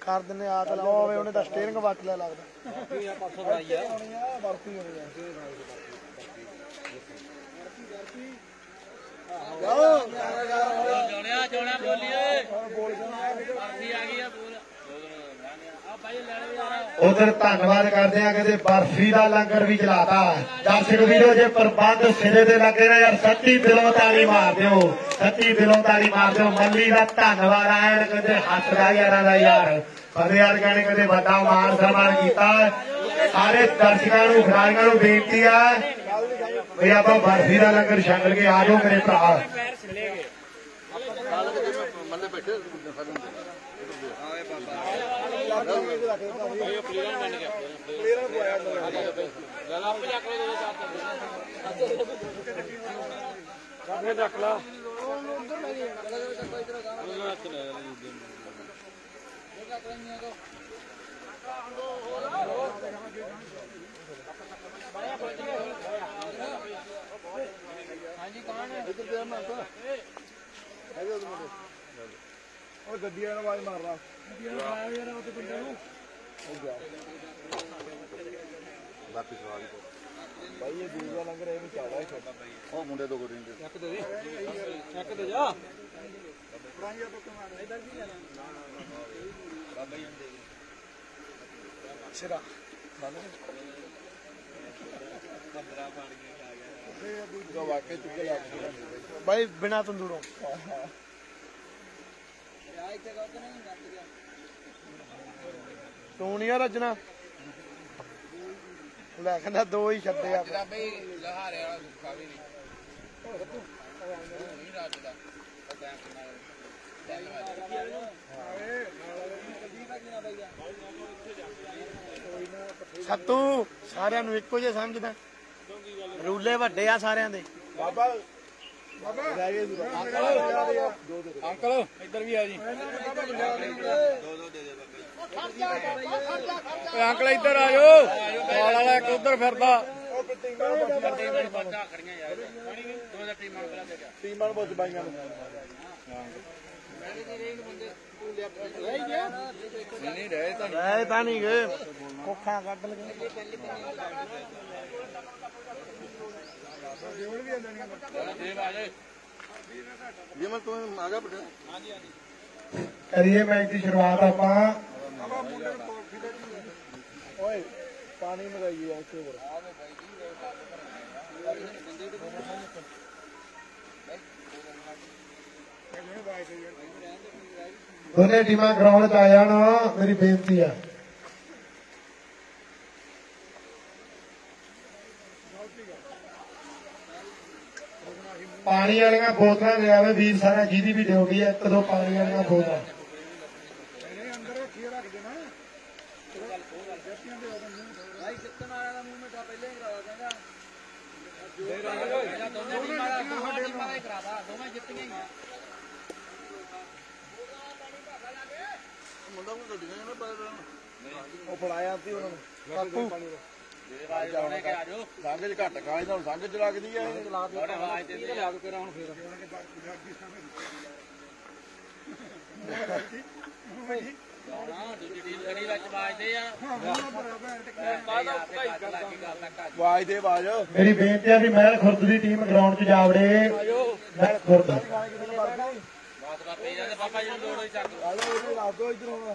ਕਰ ਦਿੰਨੇ ਆ ਤੇ ਲਾਓ ਵੇ ਉਹਨੇ ਤਾਂ ਸਟੀਅਰਿੰਗ ਵੱਟ ਲਿਆ ਲੱਗਦਾ। ਵੀ ਆ ਪਰਸੋਂ ਬਣਾਈ ਆ। ਆਉਣੀ ਆ ਬਰਫੀ ਹੋਣੀ ਆ। ਜੋੜਿਆ ਜੋੜਾ ਬੋਲੀਏ। ਬੋਲ ਜਾਣਾ ਬਰਫੀ ਆ ਗਈ ਆ ਬੋਲ। ਲੈ ਉਧਰ ਧੰਨਵਾਦ ਕਰਦੇ ਆ, ਕਹਿੰਦੇ ਬਰਫੀ ਦਾ ਲੰਗਰ ਵੀ ਚਲਾਤਾ ਦਰਸ਼ਕ ਵੀਰੋ, ਜੇ ਪ੍ਰਬੰਧ ਸਿਰੇ ਤੇ ਲੱਗੇ ਨੇ, ਯਾਰ ਸੱਚੀ ਦਿਲੋਂ ਤਾਲੀ ਮਾਰ ਦਿਓ। ਸੱਚੀ ਦਿਲੋਂ ਤਾਲੀ ਮਾਰ ਦਿਓ। ਮੱਲੀ ਦਾ ਧੰਨਵਾਦ ਆਇਣ ਕਹਿੰਦੇ ਹੱਸਦਾ ਯਾਰਾਂ ਦਾ ਯਾਰ। ਫਤਿਆਰ ਕਹਿੰਦੇ ਕਹਿੰਦੇ ਵੱਡਾ ਮਾਨ ਸਨਮਾਨ ਕੀਤਾ। ਸਾਰੇ ਦਰਸ਼ਕਾਂ ਨੂੰ, ਖਿਡਾਰੀਆਂ ਨੂੰ ਬੇਨਤੀ ਆ, ਵੀ ਆਪਾਂ ਬਰਫੀ ਦਾ ਲੰਗਰ ਛਕ ਕੇ ਆ ਜਾਓ ਮੇਰੇ ਭਰਾ ਪਲੇਅਰਾਂ ਨੂੰ ਆਇਆ ਨਾ ਗੱਲ ਆਪੇ ਚੱਕ ਲਓ ਦੋ ਚਾਰ ਕਾਹੇ ਰੱਖ ਲਾ ਹਾਂਜੀ ਕੌਣ ਹੈ? ਇੱਧਰ ਤੇ ਮੈਂ ਤਾਂ ਹੈਗੇ ਉਹਦੇ ਮੁੰਡੇ ਉਹ ਗੱਡੀ ਵਾਲਾ ਆਵਾਜ਼ ਮਾਰ ਲਾ। ਗੱਡੀ ਵਾਲਾ ਆਇਆ ਯਾਰ ਉਹਦੇ ਬੰਦੇ ਨੂੰ। ਉਹ ਗਿਆ। ਬਾਕੀ ਸਵਾਲ ਭਾਈ ਇਹ ਦੂਜਾ ਲੰਗਰ ਇਹ ਵੀ ਚੱਲਦਾ ਹੈ ਛੋਟਾ ਭਾਈ ਉਹ ਮੁੰਡੇ ਦੋ ਗੁਰੀ ਦੇ ਇੱਕ ਦੇ ਦੇ। ਇੱਕ ਦੇ ਜਾ। ਸਿਰਾ। ਜੋ। ਵਾਕੇ ਚੁੱਕੇ ਲਾ ਬਾਈ ਬਿਨਾ ਤੰਦੂਰੋਂ ਯਾ ਇੱਥੇ ਕਹੋ ਕਿ ਨਹੀਂ ਨੱਟ ਗਿਆ ਤੂੰ ਨਹੀਂ ਰਜਣਾ? ਲੈ ਕਹਿੰਦਾ ਦੋ ਹੀ ਛੱਡੇ ਆ। ਜਿਹੜਾ ਬਈ ਲਹਾਰੇ ਵਾਲਾ ਸੁੱਖਾ ਵੀ ਨਹੀਂ। ਰੱਜਦਾ। ਸੱਤੂ ਸਾਰਿਆਂ ਨੂੰ ਇੱਕੋ ਜਿਹਾ ਸਮਝਦਾ। ਰੂਲੇ ਵੱਡੇ ਆ ਸਾਰਿਆਂ ਦੇ। ਬਾਬਾ ਅੰਕਲ, ਇੱਧਰ ਵੀ ਆ ਜੀ। ਓਏ ਅੰਕਲ, ਇੱਧਰ ਆ ਜਾਓ। ਬਾਲ ਵਾਲਾ ਇੱਕ ਉੱਧਰ ਫਿਰਦਾ। ਟੀਮਾਂ ਨੂੰ ਪੁੱਛ ਬਾਈਆਂ ਨੂੰ ਨਹੀਂ ਰਹੇ ਤਾਂ ਐ ਤਾਂ ਨਹੀਂ ਗਏ। ਕੋਖਾਂ ਕੱਢ ਲਗੇ ਜਿਵੇਂ ਤੂੰ ਆ ਗਿਆ ਬਟਾ ਕਰੀਏ ਮੈਚ ਦੀ ਸ਼ੁਰੂਆਤ ਆਪਾਂ। ਓਏ ਪਾਣੀ ਮਗਾਈਏ ਇੱਥੇ ਹੋਰ ਦੋਨੇ ਟੀਮਾਂ ਗਰਾਊਂਡ 'ਚ ਆ ਜਾਣ ਮੇਰੀ ਬੇਨਤੀ ਆ। ਪਾਣੀ ਵਾਲੀਆਂ ਬੋਤਲਾਂ ਲਿਆਵੇ ਵੀਰ ਸਾਰਾ ਜਿਹਦੀ ਵੀ ਡਿਊਟੀ ਹੈ ਇੱਕ ਦੋ ਪਾਣੀ ਵਾਲੀਆਂ ਬੋਤਲਾਂ। ਭਾਈ ਜਿੱਤਣ ਵਾਲਾ ਦਾ ਮੂਵਮੈਂਟ ਆ ਪਹਿਲੇ ਹੀ ਕਰਾ ਕਹਿੰਦਾ ਦੋਨੇ ਟੀਮਾਂ ਦਾ ਦੋਵਾਂ ਟੀਮਾਂ ਦਾ ਹੀ ਕਰਾਦਾ ਦੋਵੇਂ ਜਿੱਤੀਆਂ ਹੀ ਆ। ਮੁੰਡਾ ਨੂੰ ਗੱਡੀਆਂ ਨਾ ਪਾ ਉਹ ਫੜਾਇਆ ਸੀ ਉਹਨਾਂ ਨੂੰ ਬਾਪੂ ਸੰਗ ਚ ਘੱਟ ਕਾਜ ਨਾਲ ਸੰਗ ਚ ਲੱਗਦੀ ਐ ਆਵਾਜ਼ ਦੇ ਆਵਾਜ਼। ਮੇਰੀ ਬੇਨਤੀ ਆ ਵੀ ਮਹਿਲ ਖੁਰਦ ਦੀ ਟੀਮ ਗਰਾਊਂਡ 'ਚ ਜਾ ਵੜੇ ਮਹਿਲ ਖੁਰਦ। ਆਲੋ ਇਹ ਲਾ ਦੋ ਇਧਰ ਹੁਣ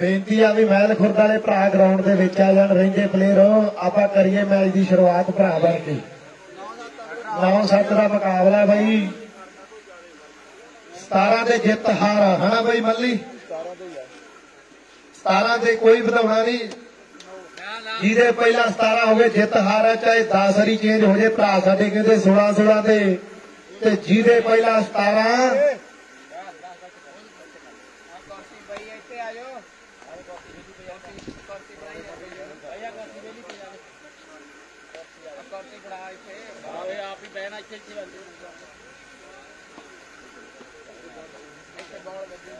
ਬੇਨਤੀ ਆ ਵੀ ਮਹਿਲ ਖੁਰਦ ਵਾਲੇ ਭਰਾ ਗਰਾਊਂਡ ਦੇ ਵਿੱਚ ਆ ਜਾਣ ਰਹਿੰਦੇ ਪਲੇਅਰ ਆਪਾਂ ਕਰੀਏ ਮੈਚ ਦੀ ਸ਼ੁਰੂਆਤ ਭਰਾ ਬਣ ਕੇ। 9-7 ਦਾ ਮੁਕਾਬਲਾ ਬਾਈ। 17 ਤੇ ਜਿੱਤ ਹਾਰ ਆ, ਹਨਾ ਬਾਈ ਮੱਲੀ? 17 ਤੇ ਕੋਈ ਵਧਾਉਣਾ ਨਹੀਂ। ਜਿਹਦੇ ਪਹਿਲਾਂ 17 ਹੋ ਗਏ ਜਿੱਤ ਹਾਰ ਆ ਚਾਹੇ 10 ਵਾਰੀ ਚੇਂਜ ਹੋ ਜੇ ਭਰਾ ਸਾਡੇ ਕਹਿੰਦੇ 16 16 ਤੇ ਤੇ ਜਿਹਦੇ ਪਹਿਲਾਂ 17 ਕੁਰਸੀ ਬਈ ਇੱਥੇ ਆ ਜਾਓ ਕੁਰਸੀ ਬਣਾਈ ਕੁਰਸੀ ਬਣਾ ਇੱਥੇ ਆਵੇ ਆਪ ਹੀ ਬਹਿਣਾ ਇੱਥੇ ਇੱਥੇ ਬੰਦੇ ਇੱਥੇ ਬਾਲ ਵੱਜੀ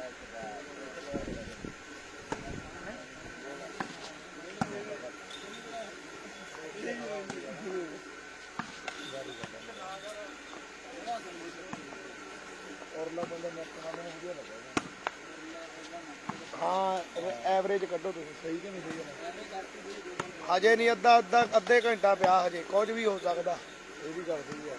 ਹਾਂ ਐਵਰੇਜ ਕੱਢੋ ਤੁਸੀਂ, ਸਹੀ ਕਿ ਨਹੀਂ ਸਹੀ ਹਜੇ ਨਹੀਂ, ਅੱਧਾ ਅੱਧਾ ਅੱਧੇ ਘੰਟਾ ਪਿਆ ਹਜੇ, ਕੁਝ ਵੀ ਹੋ ਸਕਦਾ। ਇਹ ਵੀ ਗੱਲ ਸਹੀ ਆ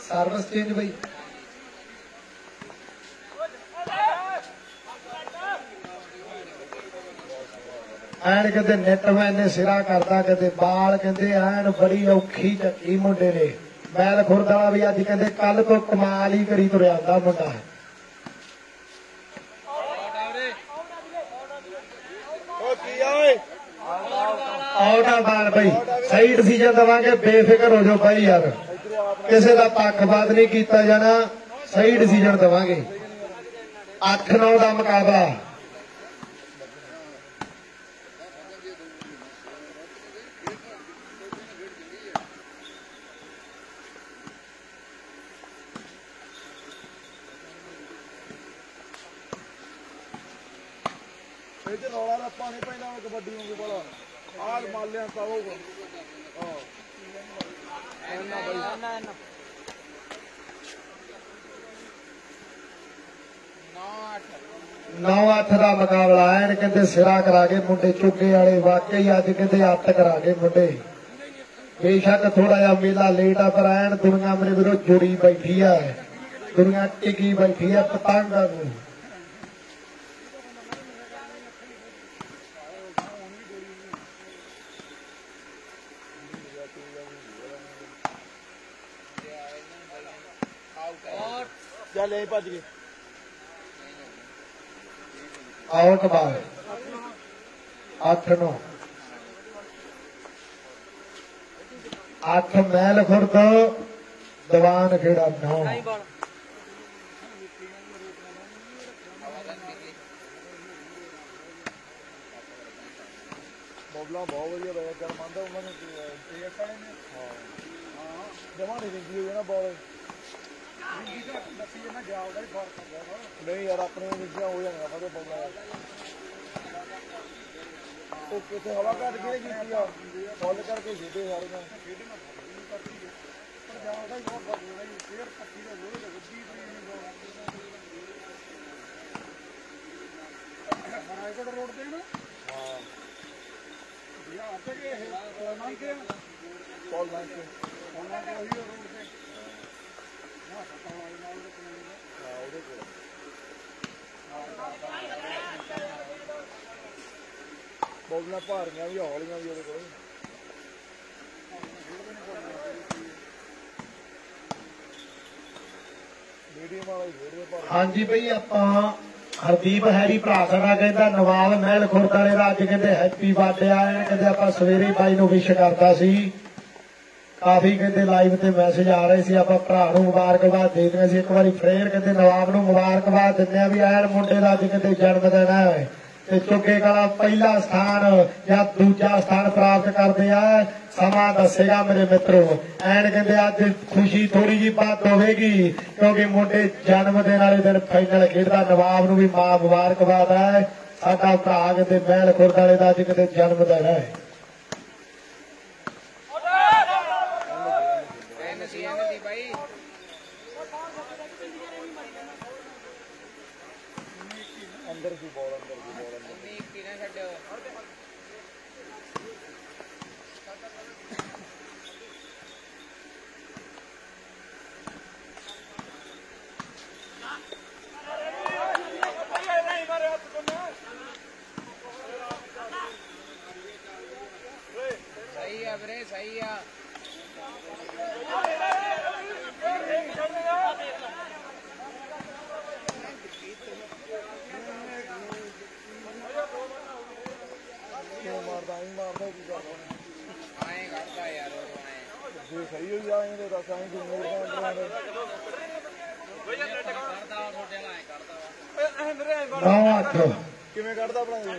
ਸਰਵਿਸ ਚੇਂਜ ਬਈ। ਕਦੇ ਨਿੱਟ ਨੈਟਮੈਨ ਸਿਰਾ ਕਰਦਾ, ਕਦੇ ਬਾਲ, ਕਹਿੰਦੇ ਐਨ ਬੜੀ ਔਖੀ ਚੱਕੀ ਮੁੰਡੇ ਨੇ। ਮੈਲ ਖੁਰਦ ਵੀ ਅੱਜ ਕਹਿੰਦੇ ਕੱਲ ਤੋਂ ਕਮਾਲ ਹੀ ਕਰੀ ਤੁਰਿਆ ਆਂਦਾ ਮੁੰਡਾ। ਓ ਬਾਲ ਬਈ, ਸਹੀ ਡਿਸੀਜਨ ਦਵਾਂਗੇ, ਬੇਫਿਕਰ ਹੋ ਜਾਓ ਬਾਈ ਯਾਰ। ਕਿਸੇ ਦਾ ਪੱਖਪਾਤ ਨਹੀਂ ਕੀਤਾ ਜਾਣਾ, ਸਹੀ ਡਿਸੀਜਨ ਦਵਾਂਗੇ। 8-9 ਦਾ ਮੁਕਾਬਲਾ ਇਹ ਤੇ ਰੌਲਾ ਰੱਪਾ ਨਹੀਂ ਪੈਂਦਾ ਉਹ ਕਬੱਡੀ ਵਾਂਗੂ ਬੜਾ ਆਹ ਮਾਲਿਆਂ ਪਾਵੋਗਾ ਹਾਂ ਇੰਨਾ ਬਈ ਨੌ ਅੱਠ 9-8 ਦਾ ਮੁਕਾਬਲਾ ਐਨ ਕਹਿੰਦੇ ਸਿਰਾ ਕਰਾ ਕੇ ਮੁੰਡੇ ਚੁੱਕੇ ਵਾਲੇ ਵਾਕਈ ਅੱਜ ਕਹਿੰਦੇ ਅੱਤ ਕਰਾ ਕੇ ਮੁੰਡੇ। ਬੇਸ਼ੱਕ ਥੋੜਾ ਜਿਹਾ ਮੇਲਾ ਲੇਟ ਆ ਪਰ ਐਨ ਦੁਨੀਆ ਮੇਰੇ ਵੀਰੋ ਜੁੜੀ ਬੈਠੀ ਆ। ਦੁਨੀਆ ਟਿਕੀ ਬੈਠੀ ਆ ਪਤੰਗਾਂ ਨੂੰ। ਚੱਲ ਐ ਭੱਜ ਗਏ। ਆਊਟ ਬਾਲ 8-9 ਅੱਠ ਮੈਲ ਖੁਰਦ ਦੀਵਾਨ ਖੇੜਾ 9 ਬੋਬਲਾ ਬਹੁਤ ਵਧੀਆ ਬੈਟ ਕਰ ਮੰਨਦਾ ਉਹਨਾਂ ਨੂੰ ਟੇਕ ਵਾਲੇ ਨੇ ਹਾਂ ਹਾਂ। ਜਮਾ ਨਹੀਂ ਰਿੰਗੀ ਹੋਈ ਨਾ ਬਾਲ। ਨਹੀਂ ਯਾਰ ਆਪਣੇ ਰਿੰਗੀਆਂ ਹੋ ਜਾਣੀਆਂ ਫਾਦੇ ਬੋਬਲਾ। ਯਾਰ ਉਹ ਕਿਤੇ ਹਵਾ ਘੱਟ ਕਿਹਨੇ ਕੀਤੀ ਆ ਫੁੱਲ ਕਰਕੇ ਜਿੱਦੇ ਸਾਰੇ ਨਾਲ ਪੌਲ ਬੈਂਕ ਤੇ ਹਾਂ, ਉਹਦੇ ਕੋਲ। ਬੋਲਣਾ ਭਾਰੀਆਂ ਵੀ ਹੌਲੀਆਂ ਵੀ ਉਹਦੇ ਕੋਲ। ਹਾਂਜੀ ਬਈ, ਆਪਾਂ ਹਰਦੀਪ ਹੈਰੀ ਭਰਾ ਸਾਡਾ ਕਹਿੰਦਾ, ਨਵਾਬ ਮਹਿਲ ਖੁਰਦ ਦਾ ਅੱਜ ਕਹਿੰਦੇ ਹੈਪੀ ਬਰਥਡੇ ਆਇਆ ਕਹਿੰਦੇ ਆਪਾਂ ਸਵੇਰੇ ਬਾਈ ਨੂੰ ਵਿਸ਼ ਕਰਦਾ ਸੀ। ਕਾਫੀ ਕਹਿੰਦੇ ਲਾਈਵ ਤੇ ਮੈਸੇਜ ਆ ਰਹੇ ਸੀ, ਆਪਾਂ ਭਰਾ ਨੂੰ ਮੁਬਾਰਕਬਾਦ ਦੇ ਦਿੰਦੇ ਸੀ ਇੱਕ ਵਾਰੀ ਫੇਰ ਕਹਿੰਦੇ ਨਵਾਬ ਨੂੰ ਮੁਬਾਰਕਬਾਦ ਦਿੰਦੇ ਆ ਵੀ ਐਨ ਮੁੰਡੇ ਦਾ ਅੱਜ ਕਹਿੰਦੇ ਜਨਮ ਦਿਨ ਹੈ। ਤੇ ਚੁੱਕੇ ਕਲਾ ਪਹਿਲਾ ਸਥਾਨ ਜਾਂ ਦੂਜਾ ਸਥਾਨ ਪ੍ਰਾਪਤ ਕਰਦੇ ਆ। ਸਮਾਂ ਦੱਸੇਗਾ ਮੇਰੇ ਮਿੱਤਰੋ। ਐਨ ਕਹਿੰਦੇ ਅੱਜ ਖੁਸ਼ੀ ਥੋੜੀ ਜੀ ਬਾਤ ਹੋਵੇਗੀ, ਕਿਉਂਕਿ ਮੁੰਡੇ ਜਨਮ ਦਿਨ ਵਾਲੇ ਦਿਨ ਫਾਈਨਲ ਖੇਡਦਾ, ਨਵਾਬ ਨੂੰ ਵੀ ਮਾਂ ਮੁਬਾਰਕਬਾਦ ਹੈ। ਸਾਡਾ ਭਰਾ ਕਿਤੇ ਮਹਿਲ ਖੁਰਦ ਵਾਲੇ ਦਾ ਅੱਜ ਕਹਿੰਦੇ ਜਨਮ ਦਿਨ ਹੈ। ਕਿਵੇਂ ਕੱਢਦਾ ਬਣਾਉਂਦੇ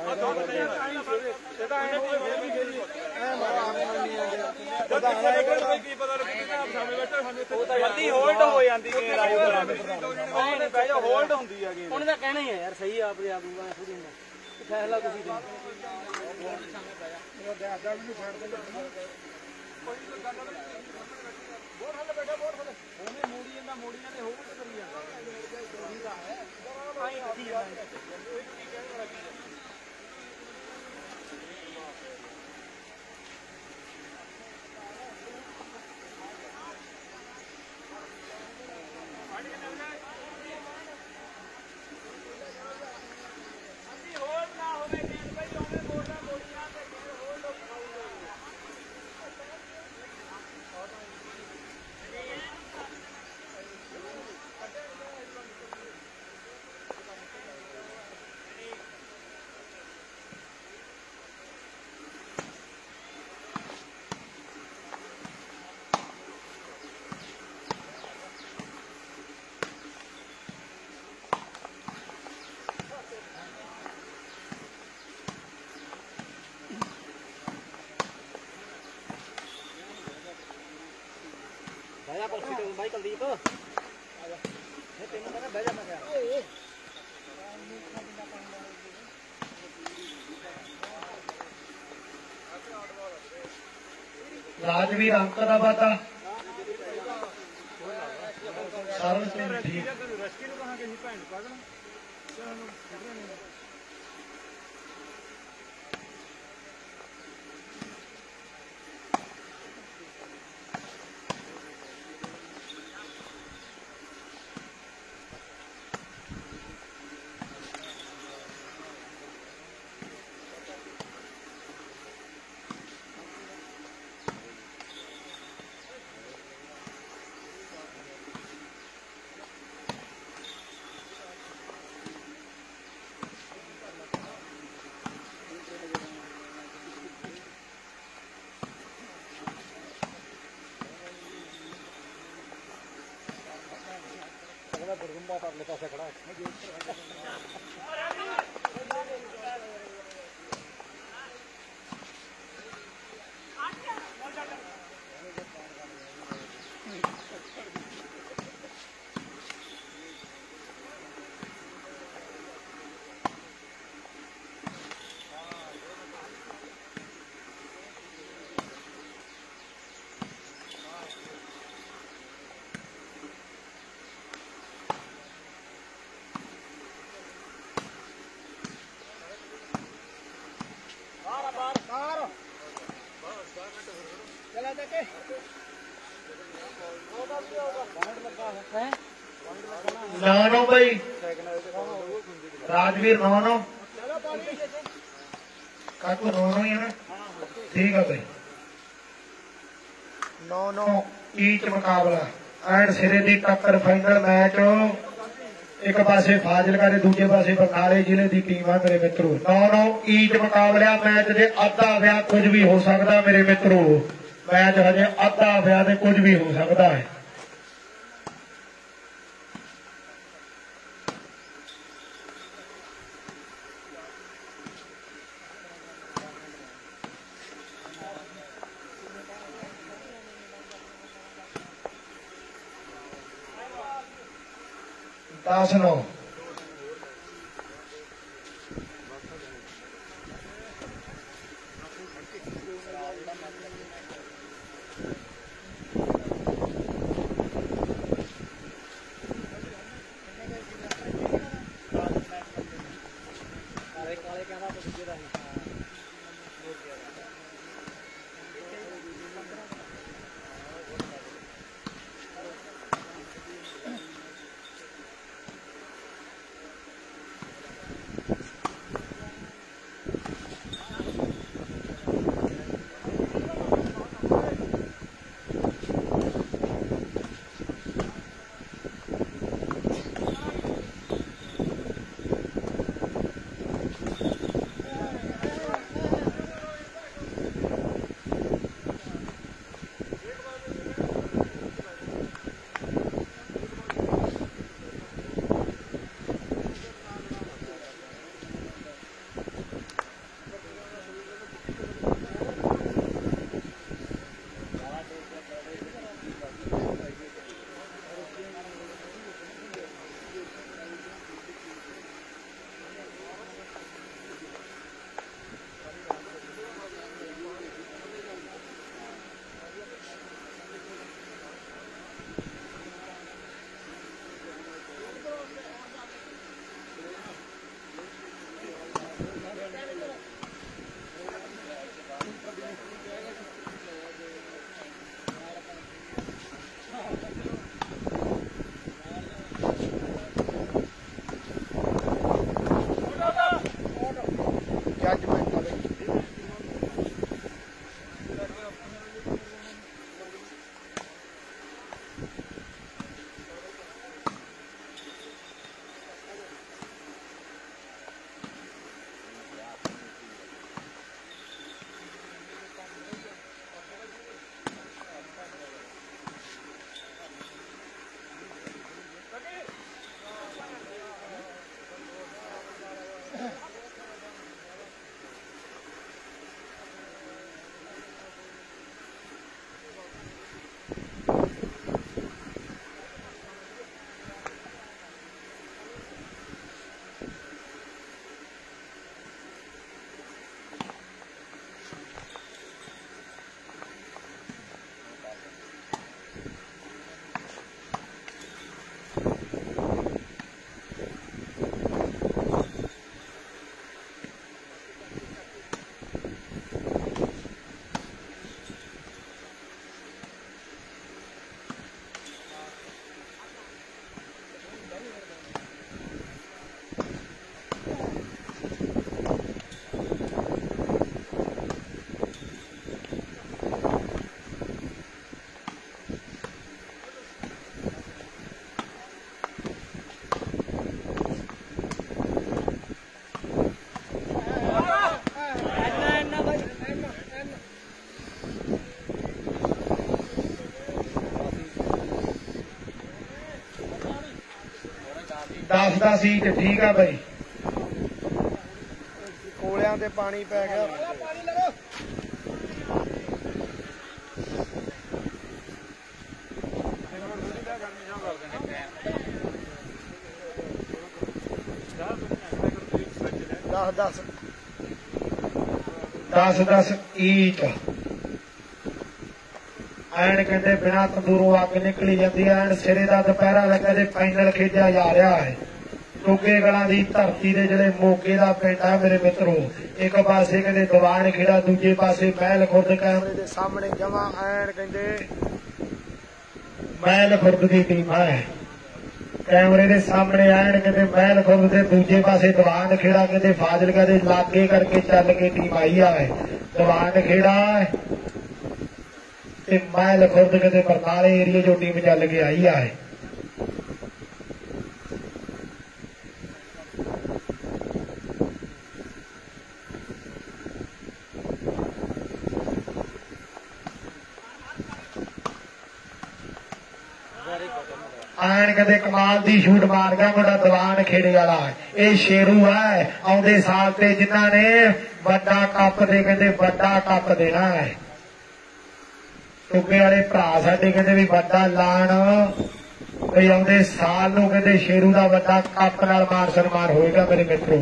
ਆ ਦੋ ਬੰਦੇ ਆ ਹੀ ਸੋਵੇ ਇਹਦਾ ਐ ਹੋਵੇ ਫੇਰ ਵੀ ਗਈ ਐ ਮਾਰਾ ਮੰਨੀ ਆ ਜਦ ਆਣਾ ਇੱਕ ਕੀ ਪਤਾ ਲੱਗੂ ਕਿ ਆਪ ਸਾਹਮਣੇ ਬੈਠੇ ਸਾਨੂੰ ਇੱਥੇ ਜਲਦੀ ਹੋਲਡ ਹੋ ਜਾਂਦੀ ਗੇਰ ਆਈ ਬਰਾਂ ਦੇ ਉਹਨੇ ਬਹਿ ਜਾ ਹੋਲਡ ਹੁੰਦੀ ਆ ਗੇਰ ਉਹਨੇ ਤਾਂ ਕਹਿਣਾ ਹੀ ਆ ਯਾਰ ਸਹੀ ਆਪ ਦੇ ਆਪ ਨੂੰ ਮੈਂ ਥੋੜੀ ਹੁੰਦਾ। ਫੈਸਲਾ ਤੁਸੀਂ ਦੇ ਹੋਲਡ ਸਾਹਮਣੇ ਬਹਿ ਜਾ ਮੇਰਾ ਦੱਸ ਦਾ ਮੈਨੂੰ ਫੜ ਦੇ ਕੋਈ ਗੱਲ ਬੋਰ ਹੱਲ ਬੈਠਾ ਬੋਰ ਹੱਲ ਉਹਨੇ ਮੋੜੀ ਜਾਂਦਾ। ਮੋੜੀ ਜਾਂਦੇ ਹੋਊਗਾ ਕਰੀ ਜਾਂਦਾ Thank you. ਕਹਿੰਦਾ ਰਾਜਵੀਰ ਅੰਕ ਦਾ ਵਾਦਾ ਸਰਵ ਸਿੰਘ ਠੀਕ। ਰਸਕੀ ਨੂੰ ਕਹਾਂ ਕਿ ਨਹੀਂ ਭੈਣ ਪਾਗਲ। ਮੈਂ ਪਰਲੇ ਪਾਸੇ ਖੜਾ ਨੌ ਨੌ ਬਈ। ਰਾਜਵੀਰ ਨੌ ਕਾਕੂ ਨੌ ਹੀ ਹੈ ਨਾ। ਠੀਕ ਆ ਬਈ। 9 9 ਈਚ ਮੁਕਾਬਲਾ। ਐਂਡ ਸਿਰੇ ਦੀ ਟੱਕਰ ਫਾਈਨਲ ਮੈਚ ਇੱਕ ਪਾਸੇ ਫਾਜ਼ਿਲਕਾ ਦੇ ਦੂਜੇ ਪਾਸੇ ਬਰਨਾਲੇ ਜ਼ਿਲ੍ਹੇ ਦੀ ਟੀਮ ਆ ਮੇਰੇ ਮਿੱਤਰੋ। 9-9 ਈਚ ਮੁਕਾਬਲਿਆ ਮੈਚ ਦੇ ਅੱਧਾ ਵਿਆਹ ਕੁਝ ਵੀ ਹੋ ਸਕਦਾ ਮੇਰੇ ਮਿੱਤਰੋ। ਮੈਚ ਹਜੇ ਅੱਧਾ ਵਿਆਹ ਤੇ ਕੁਝ ਵੀ ਹੋ ਸਕਦਾ ਹੈ। ਦਸ ਦਾ ਸੀ ਤੇ ਠੀਕ ਆ ਬਈ। ਕੋਲਿਆਂ ਤੇ ਪਾਣੀ ਪੈ ਗਿਆ। ਦਸ ਦਸ। 10 10 ਈਚ ਐਨ ਕਹਿੰਦੇ ਬਿਨਾ ਤੰਦੂਰੋਂ ਅੱਗ ਨਿਕਲੀ ਜਾਂਦੀ ਐ ਐਨ ਸਿਰੇ ਦਾ ਦੁਪਹਿਰਾ ਲੱਗਾ ਤੇ ਫਾਈਨਲ ਖੇਡਿਆ ਜਾ ਰਿਹਾ ਹੈ। ਟੋਕੇ ਗਲਾਂ ਦੀ ਧਰਤੀ ਦੇ ਜਿਹੜੇ ਮੋਗੇ ਦਾ ਪਿੰਡ ਆ ਮੇਰੇ ਮਿੱਤਰੋ ਇੱਕ ਪਾਸੇ ਕਹਿੰਦੇ ਦੀਵਾਨ ਖੇੜਾ ਦੂਜੇ ਪਾਸੇ ਮਹਿਲ ਖੁਰਦ ਕੈਮਰੇ ਦੇ ਸਾਹਮਣੇ ਜਮਾ ਐਨ ਕਹਿੰਦੇ ਮਹਿਲ ਖੁਰਦ ਦੀ ਟੀਮ ਹੈ। ਕੈਮਰੇ ਦੇ ਸਾਹਮਣੇ ਆਣ ਕਹਿੰਦੇ ਮਹਿਲ ਖੁਰਦ ਦੇ ਦੂਜੇ ਪਾਸੇ ਦੀਵਾਨ ਖੇੜਾ ਕਹਿੰਦੇ ਫਾਜ਼ਿਲਕਾ ਦੇ ਲਾਗੇ ਕਰਕੇ ਚੱਲ ਕੇ ਟੀਮ ਆਈ ਆ। ਦੀਵਾਨ ਖੇੜਾ ਤੇ ਮਹਿਲ ਖੁਰਦ ਕਹਿੰਦੇ ਬਰਨਾਲੇ ਏਰੀਏ ਜੋ ਟੀਮ ਚੱਲ ਕੇ ਆਈ ਆ ਆਣ ਕਦੇ ਕਮਾਲ ਦੀ ਸ਼ੂਟ ਮਾਰ ਗਿਆ ਮੁੰਡਾ ਦੀਵਾਨ ਖੇੜੇ ਵਾਲਾ। ਇਹ ਸ਼ੇਰੂ ਹੈ, ਆਉਂਦੇ ਸਾਲ ਤੇ ਜਿਨ੍ਹਾਂ ਨੇ ਵੱਡਾ ਕੱਪ ਦੇ ਕਹਿੰਦੇ ਵੱਡਾ ਕੱਪ ਦੇਣਾ ਹੈ। ਟੁੱਕੇ ਵਾਲੇ ਭਰਾ ਸਾਡੇ ਕਹਿੰਦੇ ਵੀ ਵੱਡਾ ਲਾਣ। ਵੀ ਆਉਂਦੇ ਸਾਲ ਨੂੰ ਕਹਿੰਦੇ ਸ਼ੇਰੂ ਦਾ ਵੱਡਾ ਕੱਪ ਨਾਲ ਮਾਨ ਸਨਮਾਨ ਹੋਏਗਾ ਮੇਰੇ ਮਿੱਤਰੋ।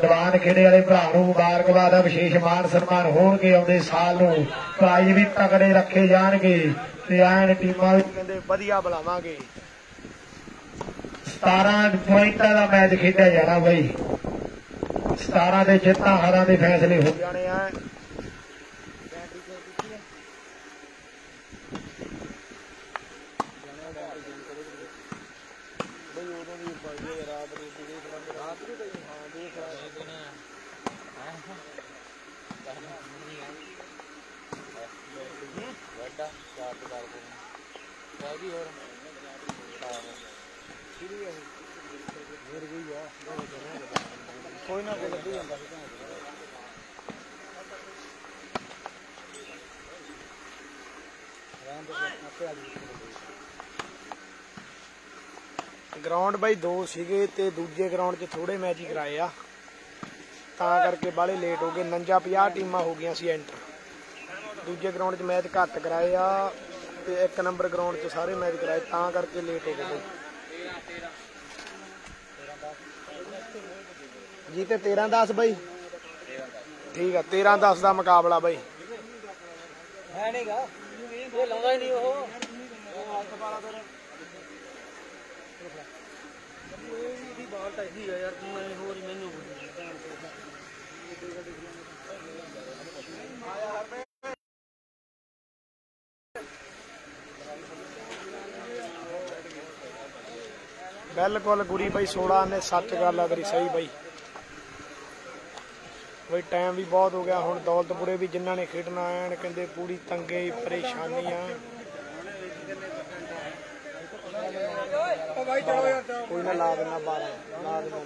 ਦੀਵਾਨ ਖੇੜੇ ਵਾਲੇ ਭਰਾ ਨੂੰ ਮੁਬਾਰਕਬਾਦ ਆ ਵਿਸ਼ੇਸ਼ ਮਾਨ ਸਨਮਾਨ ਹੋਣਗੇ ਆਉਂਦੇ ਸਾਲ ਨੂੰ। ਪ੍ਰਾਈਜ਼ ਵੀ ਤਕੜੇ ਰੱਖੇ ਜਾਣਗੇ ਤੇ ਐਨ ਟੀਮਾਂ ਵੀ ਕਹਿੰਦੇ ਵਧੀਆ ਬੁਲਾਵਾਂਗੇ। 17 ਪੁਆਇੰਟਾਂ ਦਾ ਮੈਚ ਖੇਡਿਆ ਜਾਣਾ ਬਈ। 17 ਦੇ ਜਿੱਤਾਂ ਹਾਰਾਂ ਦੇ ਫੈਸਲੇ ਹੋ ਜਾਣੇ ਆ ਵੱਡਾ ਚਾਰਟ ਕਰ ਦੇ ਰਹਿ ਗਈ ਹੋਰ ਕੋਈ ਨਾ ਕੋਈ ਲੱਭੀ ਜਾਂਦਾ ਗਰਾਊਂਡ ਬਾਈ ਦੋ ਸੀਗੇ ਤੇ ਦੂਜੇ ਗਰਾਊਂਡ 'ਚ ਥੋੜੇ ਮੈਚ ਹੀ ਕਰਾਏ ਆ। ਤਾਂ ਕਰਕੇ ਬਾਲੇ ਲੇਟ ਹੋ ਗਏ। 49 50 ਟੀਮਾਂ ਹੋ ਗਈਆਂ ਸੀ ਐਂਟਰ ਦੂਜੇ ਗਰਾਊਂਡ 'ਚ ਮੈਚ ਘੱਟ ਕਰਾਏ ਆ ਤੇ ਇੱਕ ਨੰਬਰ ਗਰਾਊਂਡ 'ਚ ਸਾਰੇ ਮੈਚ ਕਰਾਏ, ਤਾਂ ਕਰਕੇ ਲੇਟ ਹੋ ਗਏ ਜੀ ਤੇ 13 10 ਬਾਈ। ਠੀਕ ਆ 13 10 ਦਾ ਮੁਕਾਬਲਾ ਬਾਈ। ਹੈ ਨਹੀਂਗਾ ਇਹ ਲਾਉਂਦਾ ਹੀ ਨਹੀਂ ਉਹ। ਇਹਦੀ ਤਾਂ ਇਹੀ ਆ ਯਾਰ ਤੂੰ ਐਂ ਹੋਰ ਹੀ ਮੈਨੂੰ ਬਿਲਕੁਲ ਗੁਰੀ ਬਾਈ 16 ਨੇ ਸੱਚ ਗੱਲ ਆ ਤੇਰੀ, ਸਹੀ ਬਾਈ। ਬਈ ਟਾਈਮ ਵੀ ਬਹੁਤ ਹੋ ਗਿਆ, ਹੁਣ ਦੌਲਤਪੁਰੇ ਵੀ ਜਿਨ੍ਹਾਂ ਨੇ ਖੇਡਣਾ ਆਣ ਕਹਿੰਦੇ ਪੂਰੀ ਤੰਗੇ ਪਰੇਸ਼ਾਨੀ ਆ ਉਹ ਬਾਈ ਚਲੋ ਯਾਰ ਜਾਓ ਕੋਈ ਨਾ ਲਾ ਦੇਣਾ 12 ਲਾ ਦੇਣਾ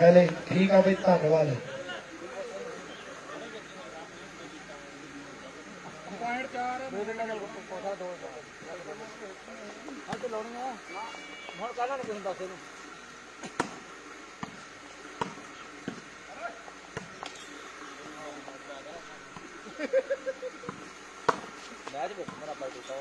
ਹੈਲੇ ਠੀਕ ਆ ਬਈ ਧੰਨਵਾਦ। ਪੁਆਇੰਟ 4 ਹੁਣ ਕਾਹਨਾਂ ਨੂੰ ਦੱਸ ਇਹਨੂੰ। ਬੈਠ ਬੈਠ ਮੇਰਾ ਬਾਈ ਤੋਂ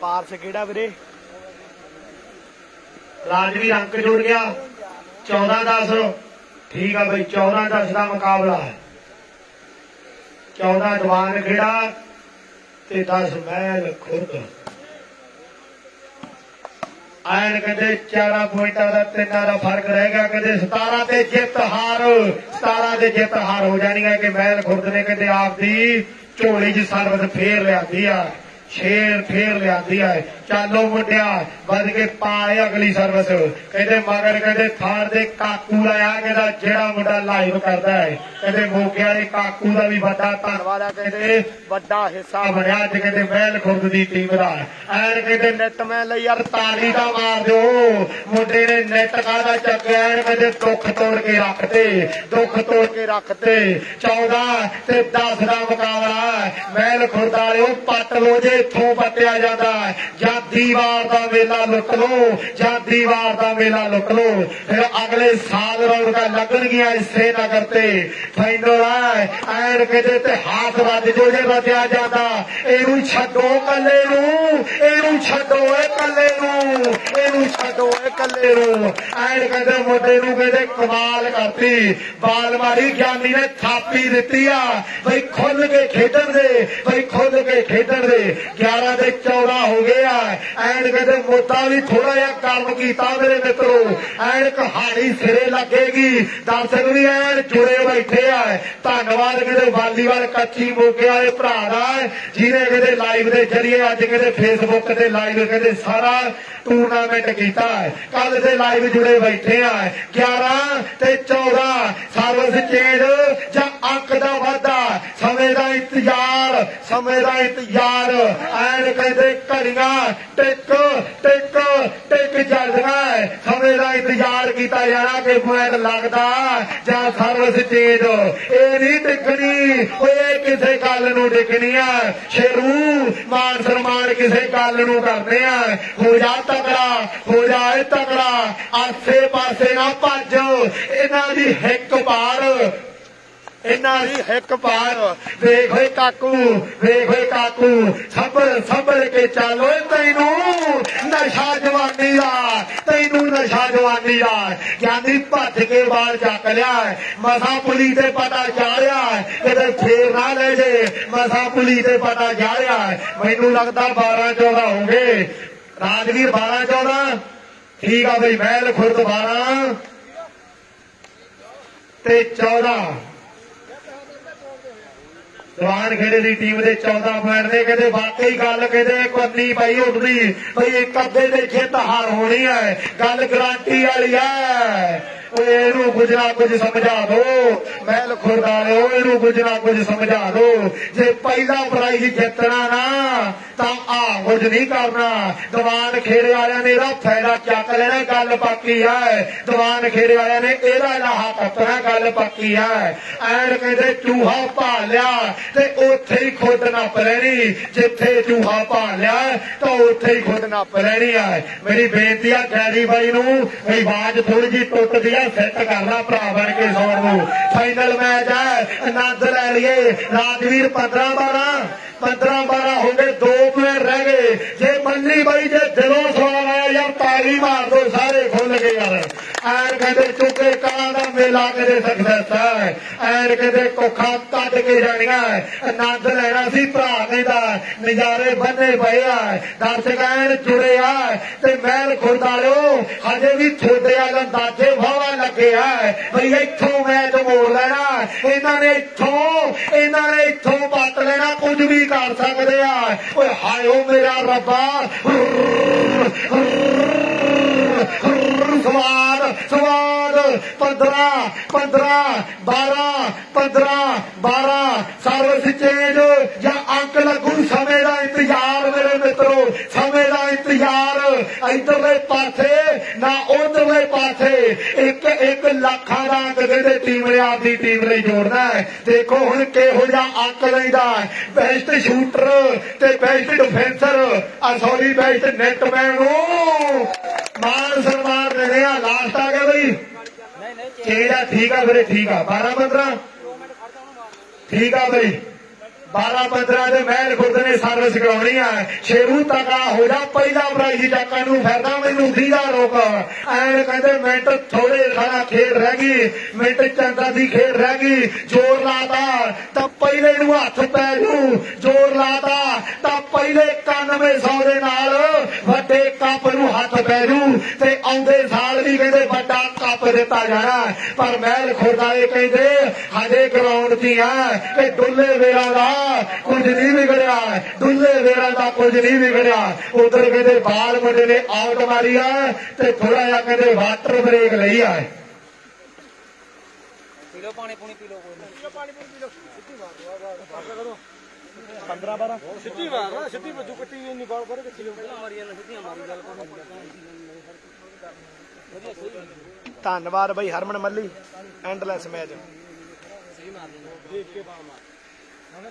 ਪਾਰਸ ਕਿਹੜਾ ਵੀਰੇ ਰਾਜਵੀਰ ਅੰਕ ਜੁੜ ਗਿਆ 14 10 ਠੀਕ ਆ ਬਈ 14 10 ਦਾ ਮੁਕਾਬਲਾ ਹੈ 14 ਜਵਾਨ ਖੇੜਾ ਤੇ 10 ਮਹਿਲ ਖੁਰਦ। ਆਇਨ ਕਦੇ ਚਾਰਾਂ ਪੁਆਇੰਟਾਂ ਦਾ ਤਿੰਨਾਂ ਦਾ ਫ਼ਰਕ ਰਹੇਗਾ ਕਦੇ 17 ਤੇ ਜਿੱਤ ਹਾਰ 17 ਤੇ ਜਿੱਤ ਹਾਰ ਹੋ ਜਾਣੀ ਹੈ ਕਿ ਮਹਿਲ ਖੁਰਦ ਨੇ ਕਦੇ ਆਪਦੀ ਝੋਲੀ 'ਚ ਸਰਬਤ ਫੇਰ ਲਿਆਂਦੀ ਆ। ਸ਼ੇਰ ਫੇਰ ਲਿਆਂਦੀ ਹੈ ਚਾਲੋ ਮੁੰਡਿਆ, ਵੱਧ ਕੇ ਪਾਏ ਅਗਲੀ ਸਰਵਿਸ ਕਹਿੰਦੇ ਮਗਰ ਕਹਿੰਦੇ ਥਾਰ ਦੇ ਕਾਕੂ ਆਇਆ ਕਹਿੰਦਾ ਜਿਹੜਾ ਮੁੰਡਾ ਲਾਈਵ ਕਰਦਾ ਹੈ। ਕਹਿੰਦੇ ਮੋਗੇ ਵਾਲੇ ਕਾਕੂ ਦਾ ਵੀ ਵੱਡਾ ਧੰਨਵਾਦ ਹੈ ਕਹਿੰਦੇ ਵੱਡਾ ਹਿੱਸਾ ਬਣਿਆ ਅੱਜ ਕਹਿੰਦੇ ਮਹਿਲ ਖੁਰਦ ਦੀ ਟੀਮ ਦਾ। ਐਨ ਕਹਿੰਦੇ ਨੈਟ ਮੈਂ ਲਈ ਯਾਰ ਤਾਲੀ ਦਾ ਮਾਰ ਦਿਓ। ਮੁੰਡੇ ਨੇ ਨੈਟ ਕਾਦਾ ਚੱਕਿਆ, ਐਨ ਕਹਿੰਦੇ ਦੁੱਖ ਤੋੜ ਕੇ ਰੱਖਦੇ ਦੁੱਖ ਤੋੜ ਕੇ ਰੱਖਦੇ 14 ਤੇ 10 ਦਾ ਮੁਕਾਬਲਾ, ਮਹਿਲ ਖੁਰਦ ਵਾਲਿਓ ਪੱਟ ਲੋ ਜੇ ਇੱਥੋਂ ਪੱਟਿਆ ਜਾਂਦਾ ਹੈ। ਜਾਂ ਦੀਵਾਰ ਦਾ ਮੇਲਾ ਲੁੱਟ ਲੋ ਜਾਂ ਦੀਵਾਰ ਦਾ ਮੇਲਾ ਲੁੱਟ ਲੋ ਫਿਰ ਅਗਲੇ ਸਾਲ ਰੌਣਕਾਂ ਲੱਗਣਗੀਆਂ ਇਸੇ ਨਗਰ ਤੇ। ਫਾਈਨਲ ਐਨ ਕਹਿੰਦੇ ਤੇ ਹੱਥ ਵੱਜ ਜੋ ਜੇ ਵੱਜਿਆ ਜਾਂਦਾ, ਇਹਨੂੰ ਛੱਡੋ ਕੱਲੇ ਨੂੰ, ਇਹਨੂੰ ਛੱਡੋ ਏ ਕੱਲੇ ਨੂੰ, ਇਹਨੂੰ ਛੱਡੋ ਏ ਕੱਲੇ ਨੂੰ। ਐਨ ਕਹਿੰਦੇ ਮੁੰਡੇ ਨੂੰ ਕਹਿੰਦੇ ਕਮਾਲ ਕਰਤੀ। ਬਾਲ ਮਾਰੀ ਗਿਆਨੀ ਨੇ ਥਾਪੀ ਦਿੱਤੀ ਆ, ਬਈ ਖੁੱਲ ਕੇ ਖੇਡਣ ਦੇ, ਬਈ ਖੁੱਲ ਕੇ ਖੇਡਣ ਦੇ। 11 ਤੇ 14 ਹੋ ਗਏ ਆ ਐਨ ਕਹਿੰਦੇ ਮੋਟਾ ਵੀ ਥੋੜਾ ਜਿਹਾ ਕੰਮ ਕੀਤਾ ਮੇਰੇ ਮਿੱਤਰੋ। ਐਨ ਕਹਾਣੀ ਸਿਰੇ ਲੱਗੇਗੀ। ਦਰਸ਼ਕ ਵੀ ਐਨ ਜੁੜੇ ਬੈਠੇ ਆ। ਧੰਨਵਾਦ ਕਹਿੰਦੇ ਵਾਲੀਵਾਲ ਕੱਚੀ ਮੋਗੇ ਵਾਲੇ ਭਰਾ ਦਾ। ਜਿਹਨੇ ਕਹਿੰਦੇ ਲਾਈਵ ਦੇ ਜਰੀਏ ਅੱਜ ਕਹਿੰਦੇ ਫੇਸਬੁੱਕ ਤੇ ਲਾਈਵ ਕਹਿੰਦੇ ਸਾਰਾ ਟੂਰਨਾਮੈਂਟ ਕੀਤਾ। ਹੈ ਕੱਲ ਦੇ ਲਾਈਵ ਜੁੜੇ ਬੈਠੇ ਆ। 11 ਤੇ 14 ਸਰਵਿਸ ਚੇਂਜ ਜਾਂ ਅੰਕ ਦਾ ਵਾਧਾ। ਸਮੇਂ ਦਾ ਇੰਤਜ਼ਾਰ, ਸਮੇਂ ਦਾ ਇੰਤਜ਼ਾਰ। ਐਨ ਕਹਿੰਦੇ ਘੜੀਆਂ, ਟਿਕ ਟਿਕ ਟਿਕ ਚੱਲਦੀਆਂ ਸਮੇਂ ਦਾ ਇੰਤਜ਼ਾਰ ਕੀਤਾ ਜਾਣਾ ਕਿ ਪੁਆਇੰਟ ਲੱਗਦਾ ਜਾਂ ਸਰਵਿਸ ਚੇਂਜ ਇਹ ਨਹੀਂ ਟਿਕਣੀ ਓਏ ਕਿਸੇ ਗੱਲ ਨੂੰ ਟਿਕਣੀ ਆ। ਸ਼ੇਰੂ, ਮਾਨ ਸਨਮਾਨ ਕਿਸੇ ਗੱਲ ਨੂੰ ਕਰਦੇ ਆ। ਹੋ ਜਾ ਤਕੜਾ, ਹੋ ਜਾ ਤਕੜਾ। ਆਸੇ ਪਾਸੇ ਨਾ ਭੱਜ। ਇਹਨਾਂ ਦੀ ਹਿੱਕ ਪਾਰ ਇਹਨਾਂ ਦੀ ਹਿੱਕ ਪਾਰ ਵੇਖ ਓਏ ਕਾਕੂ, ਵੇਖ ਓਏ ਕਾਕੂ, ਸਬਰ ਸਬਰ ਕੇ ਚੱਲ ਓਏ ਤੈਨੂੰ। ਨਸ਼ਾ ਜਵਾਨੀ ਦਾ, ਤੈਨੂੰ ਨਸ਼ਾ ਜਵਾਨੀ ਦਾ। ਗਿਆਨੀ ਭੱਜ ਕੇ ਬਾਲ ਚੱਕ ਲਿਆ। ਮਸਾ ਪੁਲੀ ਤੇ ਪਤਾ ਚਾੜਿਆ। ਕਿਤੇ ਫੇਰ ਨਾ ਲੈ ਜੇ। ਮਸਾ ਪੁਲੀ ਤੇ ਪਤਾ ਚਾੜਿਆ। ਮੈਨੂੰ ਲੱਗਦਾ 12 14 ਹੋਗੇ ਰਾਜਵੀਰ 12 14 ਠੀਕ ਆ ਬਈ, ਮਹਿਲ, ਖੁਰਦ 12 ਤੇ 14 ਜਵਾਨ ਖੇੜੇ ਦੀ ਟੀਮ ਦੇ 14 ਪੁਆਇੰਟ ਨੇ, ਕਹਿੰਦੇ ਵਾਕਈ ਗੱਲ ਕਹਿੰਦੇ ਕੰਨੀ ਪਈ ਉੱਠਦੀ ਭਈ ਇੱਕ ਅੱਧੇ ਦੇ ਜਿੱਤ ਹਾਰ ਹੋਣੀ ਹੈ, ਗੱਲ ਗਾਰੰਟੀ ਵਾਲੀ ਹੈ। ਓਏ ਇਹਨੂੰ ਕੁਝ ਨਾ ਕੁਝ ਸਮਝਾ ਦੋ। ਮਹਿਲ ਖੁਰਦਾਲਿਓ ਇਹਨੂੰ ਕੁਝ ਨਾ ਕੁਝ ਸਮਝਾ ਦੋ। ਜੇ ਪਹਿਲਾ ਪ੍ਰਾਈਜ਼ ਜਿੱਤਣਾ ਨਾ, ਤਾਂ ਆ ਕੁਝ ਨਹੀਂ ਕਰਨਾ। ਦੀਵਾਨ ਖੇੜੇ ਵਾਲਿਆਂ ਨੇ ਇਹਦਾ ਫਾਇਦਾ ਚੱਕ ਲੈਣਾ, ਗੱਲ ਪੱਕੀ ਹੈ। ਦੀਵਾਨ ਖੇੜੇ ਵਾਲਿਆਂ ਨੇ ਇਹਦਾ ਲਾਹਾ ਕੱਟਣਾ, ਗੱਲ ਪੱਕੀ ਹੈ। ਐਨ ਕਹਿੰਦੇ ਚੂਹਾ ਪਾ ਲਿਆ ਤੇ ਉੱਥੇ ਹੀ ਖੁਦ ਨੱਪ ਲੈਣੀ। ਜਿੱਥੇ ਚੂਹਾ ਪਾ ਲਿਆ ਤਾਂ ਉੱਥੇ ਹੀ ਖੁਦ ਨੱਪ ਲੈਣੀ ਹੈ। ਮੇਰੀ ਬੇਨਤੀ ਆ ਗੈਰੀ ਬਾਈ ਨੂੰ ਮੇਰੀ ਆਵਾਜ਼ ਥੋੜੀ ਜੀ ਟੁੱਟਦੀ ਆ ਸੈੱਟ ਕਰਨਾ ਭਰਾ ਬਣ ਕੇ ਸੌਣ ਨੂੰ। ਫਾਈਨਲ ਮੈਚ ਹੈ, ਆਨੰਦ ਲੈ ਲਈਏ। ਰਾਜਵੀਰ 15 12 15 12 ਹੋ ਗਏ, ਦੋ ਪਲੇਅਰ ਰਹਿ ਗਏ। ਜੇ ਮੰਨੀ ਬਾਈ, ਜੇ ਦਿਲੋਂ ਸਵਾਲ ਆਇਆ ਯਾਰ ਤਾਲੀ ਮਾਰ ਦੋ, ਸਾਰੇ ਖੁੱਲ ਗਏ ਯਾਰ। ਐਨ ਕਹਿੰਦੇ ਚੁੱਕੇ ਕਾਂ ਦਾ ਮੇਲਾ ਕਦੇ ਸਕਸੈਸ ਹੈ। ਐਨ ਕਹਿੰਦੇ ਕੋਖਾ ਕੱਢ ਕੇ ਜਾਣੀਆਂ ਆਨੰਦ ਲੈਣਾ ਸੀ ਭਰਾ ਕਹਿੰਦਾ ਨਜ਼ਾਰੇ ਬੰਨੇ ਪਏ ਆ। ਦਰਸ਼ਕ ਐਨ ਜੁੜੇ ਆ। ਤੇ ਮਹਿਲ ਖੁਰਦਾਲਿਓ ਹਜੇ ਵੀ ਛੋਟੇ ਵਾਲਾ ਅੰਦਾਜ਼ੇ ਵਾਵਾ ਲੱਗੇ ਆ ਬਈ ਇੱਥੋਂ ਮੈਚ ਮੋੜ ਲੈਣਾ, ਇਹਨਾਂ ਨੇ ਇੱਥੋਂ, ਇਹਨਾਂ ਨੇ ਇੱਥੋਂ ਪੱਟ ਲੈਣਾ, ਕੁਝ ਵੀ ਕਰ ਸਕਦੇ ਆ। ਓਏ ਹਾਏ ਮੇਰਾ ਰੱਬਾ ਸਵਾਦ ਸਵਾਦ। 15 15 12 15 12 ਸਰਵਿਸ ਚੇਂਜ ਜਾਂ ਅੰਕ ਲੱਗੂ। ਸਮੇਂ ਦਾ ਇੰਤਜ਼ਾਰ ਮੇਰੇ ਮਿੱਤਰੋ, ਸਮੇਂ ਦਾ ਇੰਤਜ਼ਾਰ। ਇਧਰਲੇ ਪਾਸੇ, ਨਾ ਉਧਰਲੇ ਪਾਸੇ। ਇੱਕ ਇੱਕ ਲੱਖਾਂ ਦਾ ਅੰਕ ਕਹਿੰਦੇ ਟੀਮ ਨੇ ਆਪਦੀ ਟੀਮ ਲਈ ਜੋੜਨਾ ਦੇਖੋ ਹੁਣ ਕਿਹੋ ਜਿਹਾ ਅੰਕ ਲੈਂਦਾ ਬੈਸਟ ਸ਼ੂਟਰ ਤੇ ਬੈਸਟ ਡਿਫੈਂਸਰ ਆ ਸੌਰੀ ਬੈਸਟ ਨੈਟਮੈਨ ਨੂੰ। ਮਾਨ ਸਨਮਾਨ ਦੇਣੇ ਆ ਲਾਸਟ ਆ ਗਿਆ ਬਈ। ਕਿਹੜਾ ਠੀਕ ਆ ਵੀਰੇ ਠੀਕ ਆ। 12 15 ਠੀਕ ਆ ਬਈ। 12 15 ਦੇ ਮਹਿਲ ਖੁਰਦ ਨੇ ਸਰਵਿਸ ਕਰਾਉਣੀ ਆ। ਸ਼ੇਰੂ ਤਕਾ ਹੋ ਜਾ, ਪਹਿਲਾ ਪ੍ਰਾਈਜ਼ ਚੱਕਣ ਨੂੰ ਫਾਇਦਾ ਮੈਨੂੰ ਦੀਦਾ ਰੋਕ। ਐਨ ਕਹਿੰਦੇ ਮਿੰਟ ਥੋੜੇ ਸਾਰਾ ਖੇਡ ਰਹਿ ਗਈ, ਮਿੰਟ ਚੰਦਾ ਦੀ ਖੇਡ ਰਹਿ ਗਈ, ਜ਼ੋਰ ਲਾਤਾ, ਤਾਂ ਪਹਿਲੇ ਨੂੰ ਹੱਥ ਪੈ ਜੂ, ਜ਼ੋਰ ਲਾਤਾ, ਤਾਂ ਪਹਿਲੇ 9100 ਦੇ ਨਾਲ ਵੱਡੇ ਕੱਪ ਨੂੰ ਹੱਥ ਪੈ ਜੂ, ਤੇ ਆਉਂਦੇ ਸਾਲ ਵੀ ਕਹਿੰਦੇ ਵੱਡਾ ਕੱਪ ਦਿੱਤਾ ਜਾਣਾ। ਪਰ ਮਹਿਲ ਖੁਰਦਾਲੇ ਕਹਿੰਦੇ, ਹਜੇ ਗਰਾਊਂਡ 'ਚ ਹੀ ਆ ਕਿ ਡੁੱਲੇ ਵੇਲਾ ਦਾ ਕੁਝ ਨਹੀਂ ਵਿਗੜਿਆ। ਦੁੱਲੇ ਵੇਰਾਂ ਦਾ ਕੁਝ ਨਹੀਂ ਵਿਗੜਿਆ। ਉਧਰ ਕਹਿੰਦੇ ਬਾਲ ਮੁੰਡੇ ਨੇ ਆਊਟ ਮਾਰੀ ਆ ਤੇ ਥੋੜਾ ਜਿਹਾ ਕਹਿੰਦੇ ਵਾਟਰ ਬ੍ਰੇਕ ਲਈ ਆ। ਪੀ ਲਓ ਪਾਣੀ ਪੂਣੀ ਪੀ ਲਓ। ਕੋਈ ਨਹੀਂ 15 12 ਸਿੱਧੀ ਮਾਰ ਸਿੱਧੀ ਬੱਜੂ ਕੱਟੀ ਨਹੀਂ ਬਾਲ ਕਰ ਕਿੱਥੇ ਮਾਰੀ ਜਾਂਦਾ ਸਿੱਧੀਆਂ ਮਾਰੀ ਗੱਲ ਕੋਈ ਧੰਨਵਾਦ ਬਾਈ ਹਰਮਨ ਮੱਲੀ। ਐਂਡਲੈਸ ਮੈਚ ਦੇਖ ਕੇ ਬਾਲ ਮਾਰ।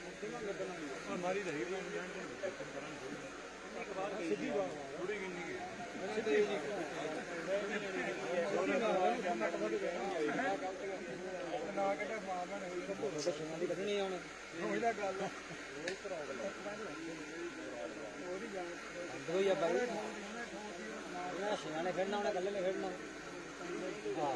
ਮਾਰਨਾ ਕਰੀ ਡਾਕਟਰ ਵੜ ਦੇਣਾ ਵੀ ਵਿੱਚ ਨੂੰ ਵੀ ਕਿਵੇਂ ਠੀਕ ਹੋ ਕਵੇਂ ਆ ਭੁੱਲੇ ਕੱਢਣੀ ਆਉਣ ਦੋ ਹੀ ਆ ਬਾਈ ਇਹਨਾਂ ਸ਼ਿਆਂ ਨੇ ਖੇਡਣਾ ਉਹਨੇ ਕੱਲੇ ਨੇ ਖੇਡਣਾ ਹਾਂ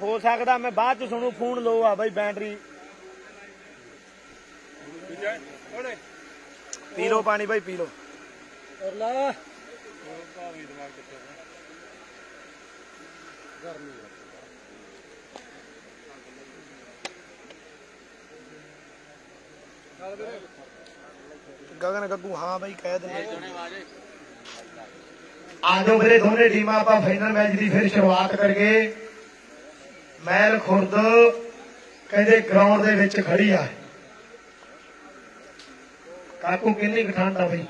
ਹੋ ਸਕਦਾ ਮੈਂ ਬਾਅਦ ਚ ਸੁਣੂ ਫੋਨ ਲੋ ਆ ਬਾਈ ਬੈਟਰੀ। ਪੀ ਲੋ ਪਾਣੀ ਬਾਈ ਪੀ ਲੋ ਗਗਨ ਗੱਗੂ ਹਾਂ ਬਾਈ ਕਹਿ ਦਿੰਦੇ ਆਜੋ ਵੀਰੇ ਦੋਨੇ ਟੀਮਾਂ ਆਪਾਂ ਫਾਈਨਲ ਮੈਚ ਦੀ ਫਿਰ ਸ਼ੁਰੂਆਤ ਕਰੀਏ। ਮਹਿਲ ਖੁਰਦ ਕਹਿੰਦੇ ਗਰਾਊਂਡ ਦੇ ਵਿੱਚ ਖੜੀ ਆ। ਕਾਕੂ ਕਿੰਨੀ ਕੁ ਠੰਡ ਆ ਬਈ?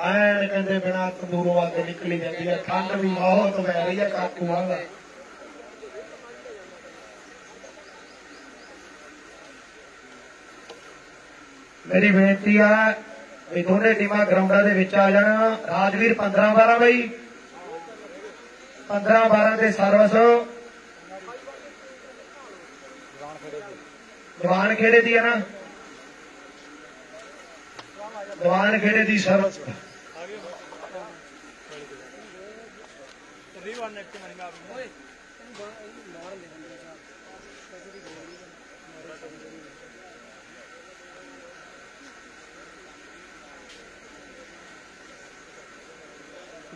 ਐਨ ਕਹਿੰਦੇ ਬਿਨਾ ਤੰਦੂਰੋਂ ਆ ਕੇ ਨਿਕਲੀ ਜਾਂਦੀ ਹੈ ਠੰਡ ਵੀ ਬਹੁਤ ਪੈ ਰਹੀ ਹੈ ਕਾਕੂ ਆਂਦਾ ਮੇਰੀ ਬੇਨਤੀ ਆ ਵੀ ਦੋਨੇ ਟੀਮਾਂ ਗਰਾਊਂਡਾਂ ਦੇ ਵਿੱਚ ਆ ਜਾਣਾ। ਰਾਜਵੀਰ 15 12 ਬਈ। 15 12 ਤੇ ਸਰਵਸ। ਜਵਾਨ ਖੇੜੇ ਦੀ ਹੈ ਨਾ? ਜਵਾਨ ਖੇੜੇ ਦੀ ਸਰਵਿਸ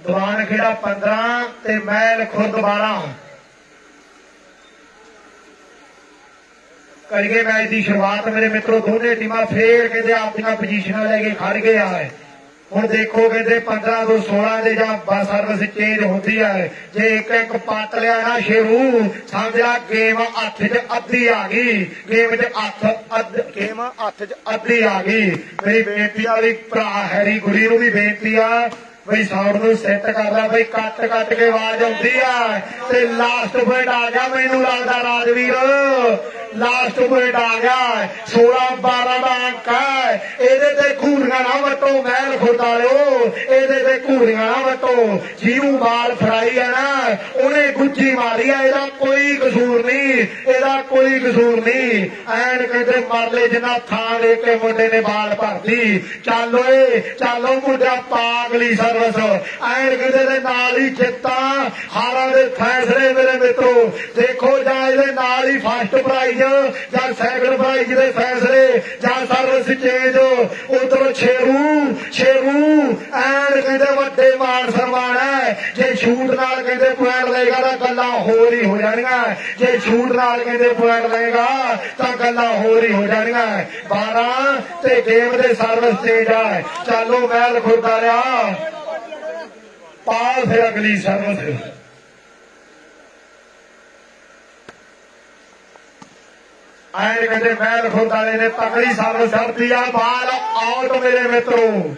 ਦੀਵਾਨ ਖੇੜਾ 15 ਤੇ ਮਹਿਲ ਖੁਰਦ 12 ਕਰੀਏ ਮੈਚ ਦੀ ਸ਼ੁਰੂਆਤ ਮੇਰੇ ਮਿੱਤਰੋ, ਦੋਨੇ ਟੀਮਾਂ ਫੇਰ ਕਹਿੰਦੇ ਆਪਣੀਆਂ ਪੋਜੀਸ਼ਨਾਂ ਲੈ ਕੇ ਖੜ ਗਏ ਆ ਹੁਣ ਦੇਖੋ ਕਹਿੰਦੇ 15 ਤੋਂ 16 ਦੇ ਜਾਂ ਬਸ ਸਰਵਿਸ ਚੇਂਜ ਹੁੰਦੀ ਆ। ਜੇ ਇੱਕ ਇੱਕ ਪੱਟ ਲਿਆ ਨਾ ਸ਼ੇਰੂ ਸਮਝਿਆ ਗੇਮ ਹੱਥ 'ਚ ਅੱਧੀ ਆ ਗਈ। ਗੇਮ 'ਚ ਹੱਥ ਅੱਧ ਗੇਮ ਹੱਥ 'ਚ ਅੱਧੀ ਆ ਗਈ। ਮੇਰੀ ਬੇਨਤੀ ਆ ਵੀ ਭਰਾ ਹੈਰੀ ਗੁਰੀ ਨੂੰ ਵੀ ਬੇਨਤੀ ਆ ਬਈ ਸਾਊਂਡ ਨੂੰ ਸੈੱਟ ਕਰ ਲੈ, ਬਈ ਕੱਟ ਕੱਟ ਕੇ ਆਵਾਜ਼ ਆਉਂਦੀ ਆ। ਤੇ ਲਾਸਟ ਪੁਆਇੰਟ ਆ ਗਿਆ ਮੈਨੂੰ ਲੱਗਦਾ ਰਾਜਵੀਰ। ਲਾਸਟ ਪੁਆਇੰਟ ਆ ਗਿਆ। 16 12 ਦਾ ਅੰਕ ਹੈ ਇਹਦੇ ਤੇ ਘੂਰੀਆਂ ਨਾ ਵਟੋ ਮਹਿਲ ਖੁਰਦਾਲਿਓ ਇਹਦੇ ਤੇ ਘੂਰੀਆਂ ਨਾ ਵਟੋ ਜੀਵੂ ਬਾਲ ਫਰਾਈ ਹੈ ਨਾ, ਉਹਨੇ ਗੁੱਜੀ ਮਾਰੀ ਆ, ਇਹਦਾ ਕੋਈ ਕਸੂਰ ਨਹੀਂ। ਇਹਦਾ ਕੋਈ ਕਸੂਰ ਨਹੀਂ। ਐਨ ਕਹਿੰਦੇ ਮਰਲੇ ਜਿੰਨਾ ਥਾਂ ਦੇ ਕੇ ਮੁੰਡੇ ਨੇ ਬਾਲ ਭਰਦੀ ਚੱਲ ਓਏ, ਚੱਲੋ ਮੁੰਡਾ, ਪਾਗਲੀ ਸਰਵਿਸ ਐਨ ਕਹਿੰਦੇ ਦੇ ਨਾਲ ਹੀ ਜਿੱਤਾਂ ਹਾਰਾਂ ਦੇ ਫੈਸਲੇ ਮੇਰੇ ਮਿੱਤਰੋ। ਦੇਖੋ ਜਾਂ ਇਹਦੇ ਨਾਲ ਹੀ ਫਸਟ ਪ੍ਰਾਈਜ਼ ਜਾਂ ਸੈਕੰਡ ਪ੍ਰਾਈਜ਼ ਦੇ ਫੈਸਲੇ, ਜਾਂ ਸਰਵਿਸ ਚੇਂਜ ਉਧਰੋਂ ਛੇਰੂ ਛੇਰੂ। ਐਨ ਕਹਿੰਦੇ ਵੱਡੇ ਮਾਨ ਸਨਮਾਨ ਹੈ ਜੇ ਛੂਟ ਨਾਲ ਕਹਿੰਦੇ ਪੁਆਇੰਟ ਲਏਗਾ ਤਾਂ ਗੱਲਾਂ ਹੋਰ ਹੀ ਹੋ ਜਾਣੀਆਂ। ਜੇ ਛੂਟ ਨਾਲ ਕਹਿੰਦੇ ਪੁਆਇੰਟ ਲਏਗਾ ਤਾਂ ਗੱਲਾਂ ਹੋਰ ਹੀ ਹੋ ਜਾਣੀਆਂ। 12 ਤੇ ਗੇਮ ਦੇ ਸਰਵਿਸ ਚੇਂਜ ਹੈ ਚਾਲੋ ਮੈਲ ਖੁਰਦਾ ਰਿਹਾ ਪਾਲ ਫਿਰ ਅਗਲੀ ਸਰਬਤ ਆਏ ਕਹਿੰਦੇ ਮਹਿਲ ਖੁਦ ਨੇ ਤਕੜੀ ਸਰਵ ਸਰਤੀ ਆ ਪਾਲ ਆਉਟ ਮੇਰੇ ਮਿੱਤਰੋ।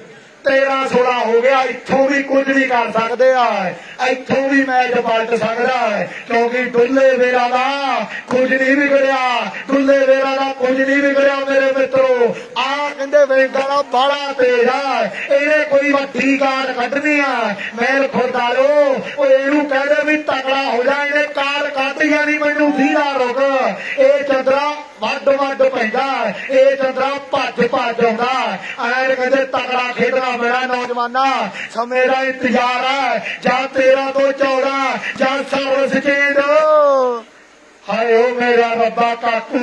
13 16 ਹੋ ਗਿਆ, ਇੱਥੋਂ ਵੀ ਕੁਝ ਵੀ ਕਰ ਸਕਦੇ ਆ। ਇੱਥੋਂ ਵੀ ਮੈਚ ਪਲਟ ਸਕਦਾ ਹੈ, ਕਿਉਂਕਿ ਡੁੱਲੇ ਵੇਰਾ ਦਾ ਕੁਝ ਨਹੀਂ ਵਿਗੜਿਆ, ਡੁੱਲੇ ਵੇਰਾ ਦਾ ਕੁਝ ਨਹੀਂ ਵਿਗੜਿਆ ਮੇਰੇ ਮਿੱਤਰੋ। ਆ ਕਹਿੰਦੇ ਵੇਗਾ ਦਾ ਬੜਾ ਤੇਜ਼ ਆ। ਇਹਨੇ ਕੋਈ ਵੱਡੀ ਕਾਰ ਕੱਢਣੀ ਆ। ਮੈਲ ਖੁਦਾਲੋ ਉਹ ਇਹਨੂੰ ਕਹਿੰਦੇ ਵੀ ਤਕੜਾ ਹੋ ਜਾ, ਇਹਨੇ ਕਾਰ ਕੱਢ ਜਾਣੀ ਮੈਨੂੰ ਧੀਰਾ ਰੁਕ। ਇਹ ਚੰਦਰਾ ਵੱਡ ਵੱਡ ਪੈਂਦਾ, ਇਹ ਚੰਦਰਾ ਭੱਜ ਭੱਜ ਆਉਂਦਾ। ਐਨ ਕਹਿੰਦੇ ਤਕੜਾ ਖੇਡਣਾ ਮੇਰਾ ਨੌਜਵਾਨਾ ਸਮੇਂ ਦਾ ਇੰਤਜ਼ਾਰ ਹੈ। ਜਾਂ 13 ਤੋਂ 14 ਜਾਂ ਸਰਵਿਸ ਚੇਂਜ ਹਾਏ ਓ ਮੇਰਾ ਰੱਬਾ ਕਾਕੂ,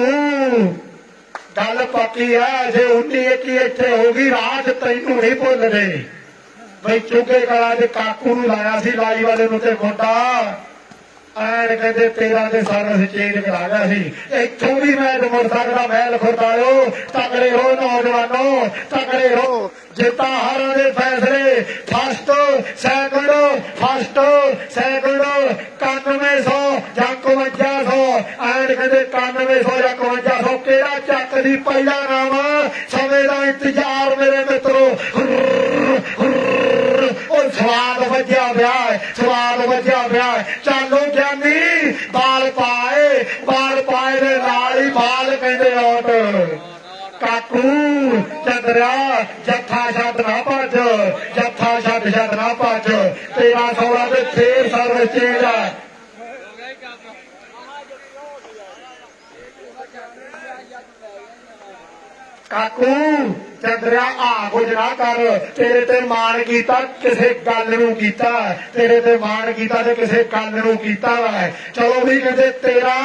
ਗੱਲ ਪੱਕੀ ਹੈ, ਜੇ 19 21 ਇੱਥੇ ਹੋ ਗਈ ਰਾਤ ਤੈਨੂੰ ਨਹੀਂ ਭੁੱਲਦੇ। ਬਈ ਚੁੱਕੇ ਕਲਾ ਦੇ ਕਾਕੂ ਨੂੰ ਲਾਇਆ ਸੀ, ਲਾਈ ਵਾਲੇ ਨੂੰ ਤੇ ਮੁੰਡਾ ਐਨ ਕਹਿੰਦੇ ਤੇਰਾ ਦੇ ਸਰਵਿਸ ਚੇਂਜ ਕਰਾ ਸੀ। ਇੱਥੋਂ ਵੀ ਮੈਂ ਮੁੜ ਸਕਦਾ ਮਹਿਲ ਖੁਰਦਾਇਓ। ਤਕੜੇ ਹੋ ਨੌਜਵਾਨੋ, ਤਕੜੇ ਹੋ। ਜਿੱਤਾ ਹਾਰਾਂ ਦੇ ਫੈਸਲੇ। ਫਸਟ, ਸੈਕੰਡ ਫਸਟ, ਸੈਕੰਡ 9100 ਜਾਂ 5100 ਐਨ ਕਹਿੰਦੇ 9100 ਜਾਂ 5100 ਕਿਹੜਾ ਚੱਕ ਦੀ ਪਹਿਲਾ ਨਾਮ ਸਮੇਂ ਦਾ ਇੰਤਜ਼ਾਰ ਮੇਰੇ ਮਿੱਤਰੋ। ਉਹ ਸਵਾਦ ਵੱਜਿਆ ਪਿਆ ਸਵਾਦ ਵੱਜਿਆ ਪਿਆ ਚਾਲੋ ਗਿਆਨੀ, ਬਾਲ ਪਾਏ ਬਾਲ ਪਾਏ ਦੇ ਨਾਲ ਹੀ ਬਾਲ ਕਹਿੰਦੇ ਔਟ ਕਾਕੂ, ਚੰਦਰਿਆ, ਜੱਥਾ ਛੱਡ ਨਾ ਭੱਜ, ਜੱਥਾ ਛੱਡ ਛੱਡ ਨਾ ਭੱਜ। ਤੇਰਾ ਸੋਲਾ ਤੇ ਫੇਰ ਸਰਵਿਸ ਚੇਂਜ ਆ ਕਾਕੂ ਚੰਦਰਿਆ ਆ ਕੁਝ ਨਾ ਕਰ। ਤੇਰੇ ਤੇ ਮਾਣ ਕੀਤਾ, ਕਿਸੇ ਗੱਲ ਨੂੰ ਕੀਤਾ। ਤੇਰੇ ਤੇ ਮਾਣ ਕੀਤਾ ਤੇ ਕਿਸੇ ਗੱਲ ਨੂੰ ਕੀਤਾ। ਵਾ ਚਲੋ ਵੀ ਕਹਿੰਦੇ 13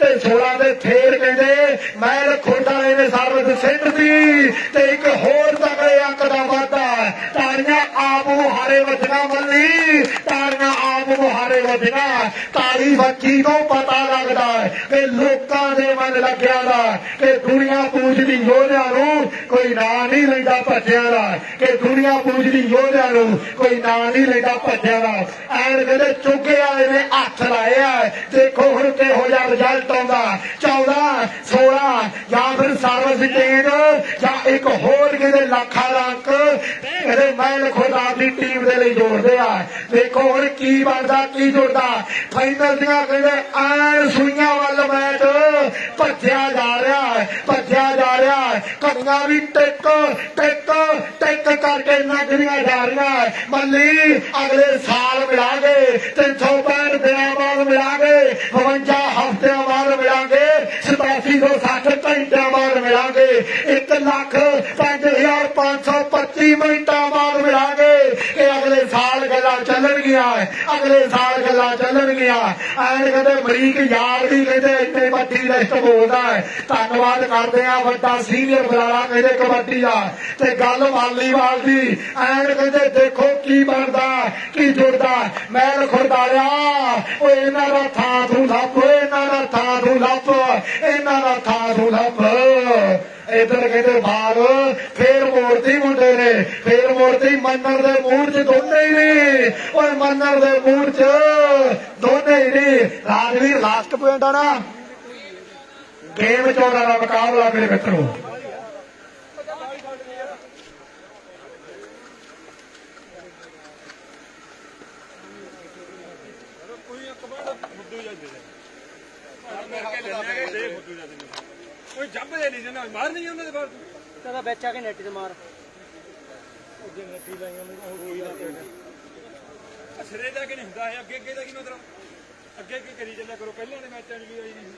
ਤੇ 16 ਦੇ ਫੇਰ ਕਹਿੰਦੇ, ਮੈਂ ਖੋਟਾ ਨੇ ਸਰਵਿਸ ਸੈਂਟਰ ਦੀ ਤੇ ਇੱਕ ਹੋਰ ਤਗੜੇ ਅੰਕ ਦਾ ਵਾਧਾ। ਤਾਰੀਆਂ ਆਪ ਮੁਹਾਰੇ ਵੱਜਣਾ ਮੱਲੀ ਤਾਰੀਆਂ ਆਪ ਮੁਹਾਰੇ ਵਜਣਾ। ਤਾਰੀ ਬੱਚੀ ਤੋਂ ਪਤਾ ਲੱਗਦਾ ਲੋਕਾਂ ਦੇ ਮਨ ਲੱਗਿਆ ਦਾ ਕਿ ਦੁਨੀਆ ਪੂਜਦੀ ਯੋਧਿਆਂ ਨੂੰ ਕੋਈ ਨਾਂ ਨਹੀਂ ਲੈਂਦਾ ਭੱਜਿਆ ਦਾ ਕਿ ਦੁਨੀਆ ਪੂਜਦੀ ਯੋਧਿਆਂ ਨੂੰ ਕੋਈ ਨਾਂ ਨਹੀਂ ਲੈਂਦਾ ਭੱਜਿਆਂ ਦਾ ਐਨ ਕਹਿੰਦੇ ਚੁੱਕੇ ਵਾਲੇ ਨੇ ਹੱਥ ਲਾਏ ਦੇਖੋ ਹੁਣ ਕਿਹੋ ਜਿਹਾ ਰਿਜ਼ਲਟ ਆਉਂਦਾ 14 16 ਜਾਂ ਫਿਰ ਸਰਵਿਸ ਚੇਂਜ ਜਾਂ ਇੱਕ ਹੋਰ ਕਿਤੇ ਲੱਖਾਂ ਦਾ ਅੰਕ ਇਹਦੇ ਮਹਿਲ ਖੁਦਾ ਦੀ ਟੀਮ ਦੇ ਲਈ ਜੋੜਦੇ ਆ। ਦੇਖੋ ਹੁਣ ਕੀ ਬਣਦਾ, ਕੀ ਜੁੜਦਾ। ਫਾਈਨਲ ਦੀਆਂ ਕਹਿੰਦੇ ਐਨ ਸੁਈਆਂ ਵੱਲ ਮੈਚ। ਭੱਜਿਆ ਜਾ ਰਿਹਾ ਹੈ, ਭੱਜਿਆ ਜਾ ਰਿਹਾ ਹੈ। ਘੜੀਆਂ ਵੀ ਟਿਕ ਟਿਕ ਟਿਕ ਕਰਕੇ ਨਗਰੀਆਂ ਜਾ ਰਹੀਆਂ ਹੈ। ਮੱਲੀ, ਅਗਲੇ ਸਾਲ ਮਿਲਾਂਗੇ। 365 ਦਿਨਾਂ ਬਾਅਦ ਮਿਲਾਂਗੇ। 52 ਹਫ਼ਤਿਆਂ ਬਾਅਦ ਮਿਲਾਂਗੇ। 8760 ਘੰਟਿਆਂ ਬਾਅਦ ਮਿਲਾਂਗੇ। 1 ਲੱਖ 5525 ਮਿੰਟਾਂ ਬਾਅਦ ਮਿਲਾਂਗੇ। ਇਹ ਅਗਲੇ ਸਾਲ ਗੱਲਾਂ ਚੱਲਣਗੀਆਂ। ਅਗਲੇ ਸਾਲ ਗੱਲਾਂ ਚੱਲਣਗੀਆਂ। ਐਨ ਕਹਿੰਦੇ ਮਰੀਕ ਯਾਰ ਵੀ ਕਹਿੰਦੇ ਇੰਨੇ ਵੱਡੀ ਲਿਸਟ ਬੋਲਦਾ ਹੈ ਧੰਨਵਾਦ ਕਰਦੇ ਆ ਵੱਡਾ ਸੀਨੀਅਰ ਬੁਲਾਰਾ ਕਹਿੰਦੇ ਕਬੱਡੀ ਦਾ। ਤੇ ਗੱਲ ਵਾਲੀਵਾਲ ਦੀ, ਐਨ ਕਹਿੰਦੇ ਦੇਖੋ ਕੀ ਬਣਦਾ, ਕੀ ਜੁੜਦਾ। ਮੈਲ ਖੁਰਦਾਰਿਆ ਓ ਇਹਨਾਂ ਦਾ ਥਾਂ ਤੂੰ ਲੱਭ ਇਹਨਾਂ ਦਾ ਥਾਂ ਤੂੰ ਲੱਭ, ਇਹਨਾਂ ਦਾ ਥਾਂ ਤੂੰ ਲੱਭ। ਇਧਰ ਕਹਿੰਦੇ ਬਾਗ, ਫੇਰ ਮੋੜਤੀ ਮੁੰਡੇ ਨੇ, ਫੇਰ ਮੋੜਤੀ ਮੰਨਰ ਦੇ ਮੂਡ 'ਚ ਦੋਨੇ ਹੀ ਨੇ। ਓਏ ਮੰਨਰ ਦੇ ਮੂਡ 'ਚ ਦੋਨੇ ਹੀ ਨੇ। ਰਾਜਵੀਰ ਲਾਸਟ ਪੁਆਇੰਟ ਆ ਨਾ। ਗੇਮ 14 ਦਾ ਮੁਕਾਬਲਾ ਮੇਰੇ ਮਿੱਤਰੋ। ਕੋਈ ਜੱਬ ਦੇ ਨਹੀਂ ਜਨਾ ਮਾਰ ਨਹੀਂ ਉਹਨਾਂ ਦੇ ਬਾਹਰ ਤੇਰਾ ਵਿੱਚ ਆ ਕੇ ਨੈਟ 'ਚ ਮਾਰ। ਸਿਰੇ ਜਾ ਕੇ ਨਹੀਂ ਹੁੰਦਾ ਹੈ ਅੱਗੇ ਅੱਗੇ ਦਾ ਕੀ ਮਤਲਬ? ਅੱਗੇ ਅੱਗੇ ਕਰੀ ਚੱਲਿਆ ਕਰੋ? ਪਹਿਲਾਂ ਦੇ ਮੈਚਾਂ 'ਚ ਵੀ ਆਈ ਨਹੀਂ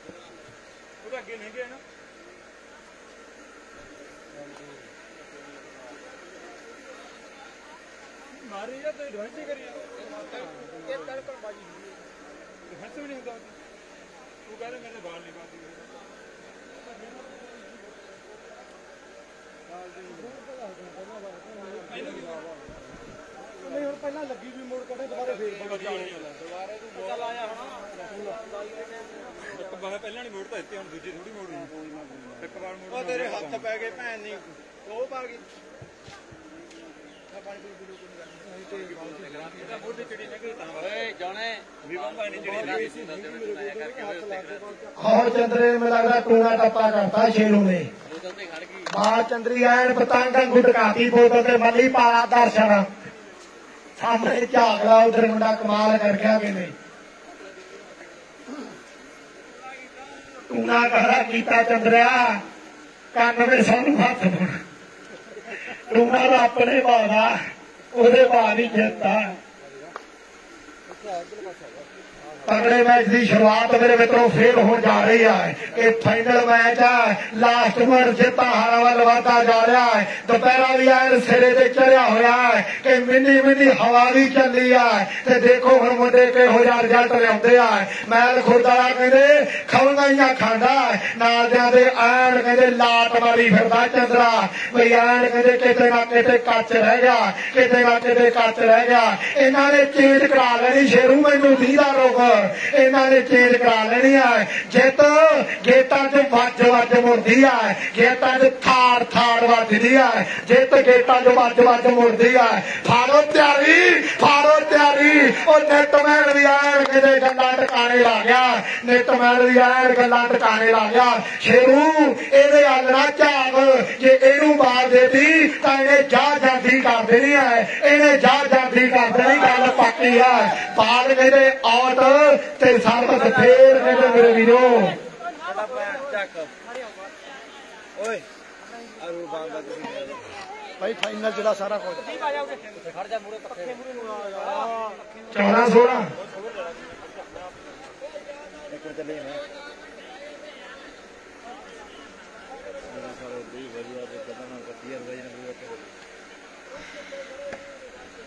ਉਹਦਾ ਅੱਗੇ ਨਹੀਂ ਗਏ ਨਾ। ਮਾਰੀ ਜਾਂ ਤੇ ਡਿਫੈਂਸ ਕਰੀ ਇਹ ਬਿਲਕੁਲ ਬਾਜੀ। ਡਿਫੈਂਸ ਵੀ ਨਹੀਂ ਹੁੰਦਾ। ਉਹ ਕਹਿੰਦੇ ਮੇਰੇ ਬਾਲ ਨਹੀਂ ਬਾਦੀ ਨਹੀਂ ਹੁਣ ਪਹਿਲਾਂ ਲੱਗੀ ਵੀ ਮੋੜ ਕੱਢੇ ਦੁਬਾਰੇ ਫੇਰ ਦੁਬਾਰੇ ਤੂੰ ਚੱਲ ਆਇਆ ਹੁਣ। ਇੱਕ ਵਾਰ ਪਹਿਲਾਂ ਨਹੀਂ ਮੋੜ ਤਾਂ ਦਿੱਤੇ ਹੁਣ ਦੂਜੀ ਥੋੜੀ ਮੋੜਨੀ। ਇੱਕ ਵਾਰ ਮੋੜ ਉਹ ਤੇਰੇ ਹੱਥ ਪੈ ਗਏ ਭੈਣ ਨਹੀਂ ਉਹ ਪਾ ਗਈ। ਓਏ ਚੰਦਰੇ ਨੇ ਲੱਗਦਾ ਟੂਣਾ ਟੱਪਾ ਕਰਤਾ ਸ਼ੇਰੂ ਨੇ। ਬੋਤਲ ਚੰਦਰੀ ਐਨ ਪਤੰਗਾਂ ਗੁਟਕਾਤੀ ਬੋਤਲ ਤੇ ਮੱਲੀ ਪਾਲਾ ਦਰਸ਼ਨ। ਸਾਹਮਣੇ ਝਾਕਦਾ ਉਧਰ ਮੁੰਡਾ ਕਮਾਲ ਕਰ ਗਿਆ ਕਿ ਨਹੀਂ ਟੂਣਾ ਕਹਰਾ ਕੀਤਾ ਚੰਦਰਿਆ, ਕੰਨ ਵਿੱਚ ਸਾਨੂੰ ਹੱਥ ਪਾਉਣਾ ਟੂਣਾ ਦਾ ਆਪਣੇ ਬਾਦਾ ਉਹਦੇ ਬਾਦ ਹੀ ਜਿੱਤਾ ਤਗੜੇ ਮੈਚ ਦੀ ਸ਼ੁਰੂਆਤ ਮੇਰੇ ਮਿੱਤਰੋ ਫੇਰ ਹੋ ਜਾ ਰਹੀ ਹੈ ਇਹ ਫਾਈਨਲ ਮੈਚ ਹੈ ਲਾਸਟ ਓਵਰ ਜਿੱਤਾ ਹਾਰਾ ਵੱਲ ਵਧਦਾ ਜਾ ਰਿਹਾ ਹੈ। ਦੁਪਹਿਰਾ ਵੀ ਐਨ ਸਿਰੇ ਤੇ ਚੜਿਆ ਹੋਇਆ ਹੈ ਕਿ ਮਿੰਨੀ ਮਿੰਨੀ ਹਵਾ ਵੀ ਚੱਲੀ ਆ। ਤੇ ਦੇਖੋ ਹੁਣ ਮੁੰਡੇ ਕਿਹੋ ਜਿਹਾ ਰਿਜ਼ਲਟ ਲਿਆਉਂਦੇ ਆ। ਮੈਲ ਖੁਰਦਾਰਾ ਕਹਿੰਦੇ ਖਵਣਾਈਆਂ ਖਾਂਦਾ ਨਾਲ ਦਿਆਂ ਦੇ ਐਨ ਕਹਿੰਦੇ ਲਾਟ ਮਾਰੀ ਫਿਰਦਾ ਚੰਦਰਾ। ਬਈ ਐਨ ਕਹਿੰਦੇ, ਕਿਤੇ ਨਾ ਕਿਤੇ ਕੱਚ ਰਹਿ ਗਿਆ। ਕਿਤੇ ਨਾ ਕਿਤੇ ਕੱਚ ਰਹਿ ਗਿਆ। ਇਹਨਾਂ ਨੇ ਚੇਂਜ ਕਰਾ ਲੈਣੀ ਸ਼ੇਰੂ, ਮੈਨੂੰ ਦੀਦਾ ਰੋਕ। ਇਹਨਾਂ ਨੇ ਚੇਂਜ ਕਰਾ ਲੈਣੀ ਆ ਜਿੱਤ ਗੇਟਾਂ 'ਚ ਵੱਜ ਵੱਜ ਮੁੜਦੀ ਆ ਗੇਟਾਂ 'ਚ ਥਾੜ ਥਾੜ ਵੱਜਦੀ ਆ ਜਿੱਤ ਗੇਟਾਂ 'ਚ ਵੱਜ ਵੱਜ ਮੁੜਦੀ ਆ ਫਾੜੋ ਤਿਆਰੀ ਫਾੜੋ ਤਿਆਰੀ। ਉਹ ਨੈਟਮੈਨ ਵੀ ਆਣ ਕਿਤੇ ਗੱਲਾਂ ਟਿਕਾਣੇ ਲਾ ਗਿਆ। ਨੈਟਮੈਨ ਵੀ ਆਣ ਗੱਲਾਂ ਟਿਕਾਣੇ ਲਾ ਗਿਆ। ਸ਼ੇਰੂ, ਇਹਦੇ ਹੱਲ ਨਾ ਝਾਗ। ਜੇ ਇਹਨੂੰ ਮਾਰ ਦੇਤੀ, ਤਾਂ ਇਹਨੇ ਜਾ ਜਾਂਦੀ ਕਰ ਦੇਣੀ ਹੈ ਇਹਨੇ ਜਾ ਜਾਂਦੀ ਕਰ ਦੇਣੀ, ਗੱਲ ਪੱਕੀ ਆ। ਬਾਲ ਕਹਿੰਦੇ ਆਊਟ ਤੇ ਸਰਬਤ ਫੇਰ ਕਹਿੰਦੇ ਮੇਰੇ ਵੀਰੋ। ਚੱਕ ਓਏ ਅਰੂ ਬਾਂਦਾ ਤੁਸੀਂ ਭਾਈ ਫਾਈਨਲ ਜਿਹੜਾ ਸਾਰਾ ਕੁਝ। ਖੜ ਜਾ ਮੂਰੇ ਪੱਕੇ 14 16 ਇੱਕ ਚੱਲੇ ਨਾ ਮੇਰਾ ਸਾਰਾ ਦੀ ਵਧੀਆ ਤੇ ਪਤਾ ਨਾ ਕੱਤੀ ਯਾਰ ਵਜਨ ਵੀ ਉੱਤੇ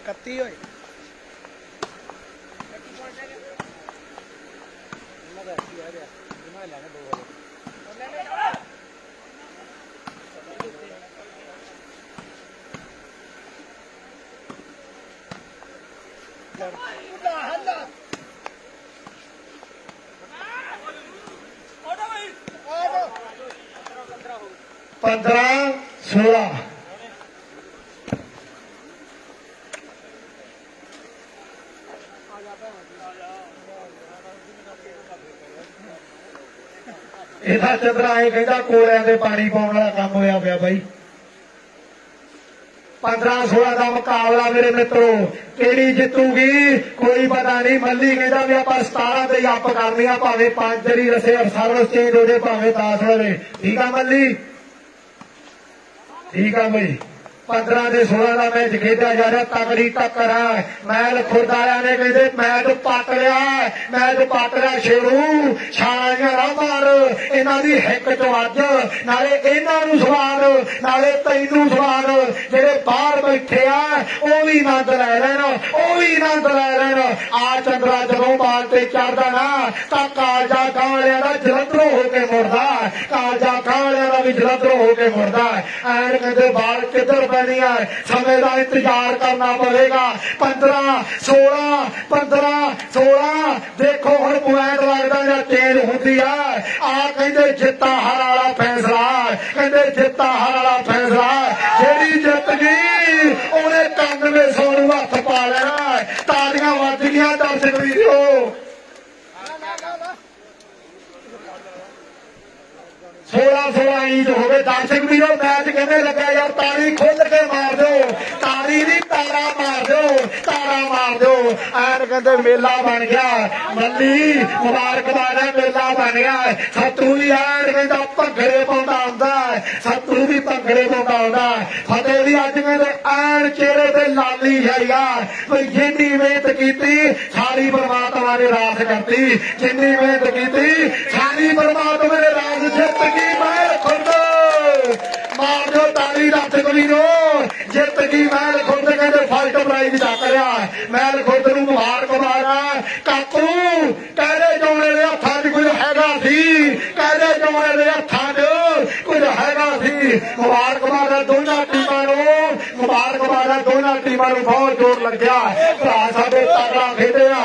31 ਹੋਏ। ਇਹਨਾਂ ਦਾ ਕੀ ਆ ਗਿਆ ਇਹਨਾਂ ਨੇ ਲੈਣੇ ਦੋ ਵਾਲੇ ਪੰਦਰਾਂ 16 ਇਹਦਾ ਚੰਦਰਾ ਇਹ ਕਹਿੰਦਾ ਕੋਲਿਆਂ ਦੇ ਪਾਣੀ ਪਾਉਣ ਵਾਲਾ ਕੰਮ ਹੋਇਆ ਪਿਆ ਬਾਈ। 15 16 ਦਾ ਮੁਕਾਬਲਾ ਮੇਰੇ ਮਿੱਤਰੋ, ਕਿਹੜੀ ਜਿੱਤੂਗੀ ਕੋਈ ਪਤਾ ਨਹੀਂ। ਮੱਲੀ ਕਹਿੰਦਾ ਵੀ ਆਪਾਂ 17 ਤੇ ਹੀ ਅੱਪ ਕਰਨੀ ਆ, ਭਾਵੇਂ ਪੰਜ ਜਿਹੜੀ ਰਸੇ ਸਰਵਿਸ ਚੇਂਜ ਹੋ ਜੇ, ਭਾਵੇਂ 10 ਹੋਵੇ। ਠੀਕ ਆ ਮੱਲੀ? ਠੀਕ ਆ ਬਈ। 15 ਦੇ 16 ਦਾ ਮੈਚ ਖੇਡਿਆ ਜਾ ਰਿਹਾ ਤਗੜੀ ਟੱਕਰ ਹੈ। ਮੈਲ ਖੁਰਦ ਨੇ ਕਹਿੰਦੇ, ਮੈਚ ਪੱਟ ਲਿਆ ਮੈਚ ਪੱਟ ਲਿਆ ਸ਼ੇਰੂ। ਛਾਲੀਆਂ ਨਾ ਇਹਨਾਂ ਦੀ ਹਿੱਕ ਚੋਂ ਅੱਜ ਨਾਲੇ ਇਹਨਾਂ ਨੂੰ ਸਵਾਦ, ਨਾਲੇ ਤੈਨੂੰ ਸਵਾਦ। ਜਿਹੜੇ ਬਾਹਰ ਬੈਠੇ ਆ, ਉਹ ਵੀ ਆਨੰਦ ਲੈ ਲੈਣ, ਉਹ ਵੀ ਆਨੰਦ ਲੈ ਲੈਣ। ਆ ਚੰਦਰਾ ਜਦੋਂ ਬਾਲ ਤੇ ਚੜਦਾ ਨਾ, ਤਾਂ ਕਾਲਜਾ ਕਾਲਿਆਂ ਦਾ ਜਲੰਧਰੋਂ ਹੋ ਕੇ ਮੁੜਦਾ। ਕਾਲਜਾ ਕਾਲਿਆਂ ਦਾ ਵੀ ਜਲੰਧਰੋਂ ਹੋ ਕੇ ਮੁੜਦਾ। ਐਨ ਕਹਿੰਦੇ ਬਾਲ ਕਿੱਧਰ ਪੈਣੀ ਹੈ। ਸਮੇਂ ਦਾ ਇੰਤਜ਼ਾਰ ਕਰਨਾ ਪਵੇਗਾ। 15 16 15 16 ਦੇਖੋ ਹੁਣ ਪੁਆਇੰਟ ਲੱਗਦਾ ਜਾਂ ਚੇਂਜ ਹੁੰਦੀ ਆ। ਆ ਕਹਿੰਦੇ ਜਿੱਤਾ ਹਾਰ ਵਾਲਾ ਫੈਸਲਾ। ਕਹਿੰਦੇ ਜਿੱਤਾ ਹਾਰ ਵਾਲਾ ਫੈਸਲਾ। ਜਿਹੜੀ ਜਿੱਤ ਗਈ, ਉਹਨੇ 9100 ਨੂੰ ਹੱਥ ਪਾ ਲੈਣਾ। ਤਾਲੀਆਂ ਵੱਜ ਗਈਆਂ ਦਰਸ਼ਕ ਵੀਰੋ 16 16 ਇੰਚ ਹੋਵੇ। ਦਰਸ਼ਕ ਵੀਰੋ, ਮੈਚ ਕਿਵੇਂ ਲੱਗਾ ਯਾਰ? ਤਾੜੀ ਖੁੱਲ ਕੇ ਮਾਰ ਦਿਓ। ਤਾੜੀ ਨਹੀਂ ਤਾਰਾ ਮਾਰ ਦਿਓ। ਤਾਰਾ ਮਾਰ ਦਿਓ। ਐਨ ਕਹਿੰਦੇ ਮੇਲਾ ਬਣ ਗਿਆ। ਮੱਲੀ ਮੁਬਾਰਕਬਾਦ ਹੈ, ਮੇਲਾ ਬਣ ਗਿਆ। ਸਤਰੂ ਵੀ ਐਨ ਕਹਿੰਦਾ ਭੰਗੜੇ ਪਾਉਂਦਾ ਹੁੰਦਾ ਸਤਰੂ ਵੀ ਭੰਗੜੇ ਪਾਉਂਦਾ ਆਉਂਦਾ ਫਤਿਹ ਵੀ ਅੱਜ ਕਹਿੰਦੇ ਐਨ ਚਿਹਰੇ ਤੇ ਲਾਲੀ ਜਾਈਆ ਕੋਈ ਜਿੰਨੀ ਮਿਹਨਤ ਕੀਤੀ, ਸਾਰੀ ਪਰਮਾਤਮਾ ਨੇ ਰਾਸ ਕਰਤੀ। ਜਿੰਨੀ ਮਿਹਨਤ ਕੀਤੀ, ਸਾਰੀ ਪਰਮਾਤਮਾ ਨੇ ਰਾਸ ਜਿੱਤ ਮਹਿਲ ਮੈਂ ਖੁਦ। ਮਾਰ ਦਿਓ ਤਾਲੀ ਰੱਥ ਕਵੀਰੋ ਜਿੱਤ ਗਈ ਮੈਂ ਖੁਦ, ਕਹਿੰਦੇ ਫਸਟ ਪ੍ਰਾਈਜ਼ ਦਾ ਕਰਿਆ। ਮੈਂ ਖੁਦ ਨੂੰ ਮੁਬਾਰਕਬਾਦ ਆ ਕਾਕੂ, ਕਹਿੰਦੇ ਜੋੜੇ ਦੇ ਹੱਥਾਂ 'ਚ ਕੁਝ ਹੈਗਾ ਸੀ। ਕਹਿੰਦੇ ਜੋੜੇ ਦੇ ਹੱਥਾਂ 'ਚ ਕੁਝ ਹੈਗਾ ਸੀ। ਮੁਬਾਰਕਬਾਦ ਆ ਦੋਨਾਂ ਟੀਮਾਂ ਨੂੰ। ਮੁਬਾਰਕਬਾਦ ਆ ਦੋਨਾਂ ਟੀਮਾਂ ਨੂੰ ਬਹੁਤ ਜ਼ੋਰ ਲੱਗਿਆ। ਭਰਾ ਸਾਡੇ ਤਗੜਾ ਖੇਡਿਆ।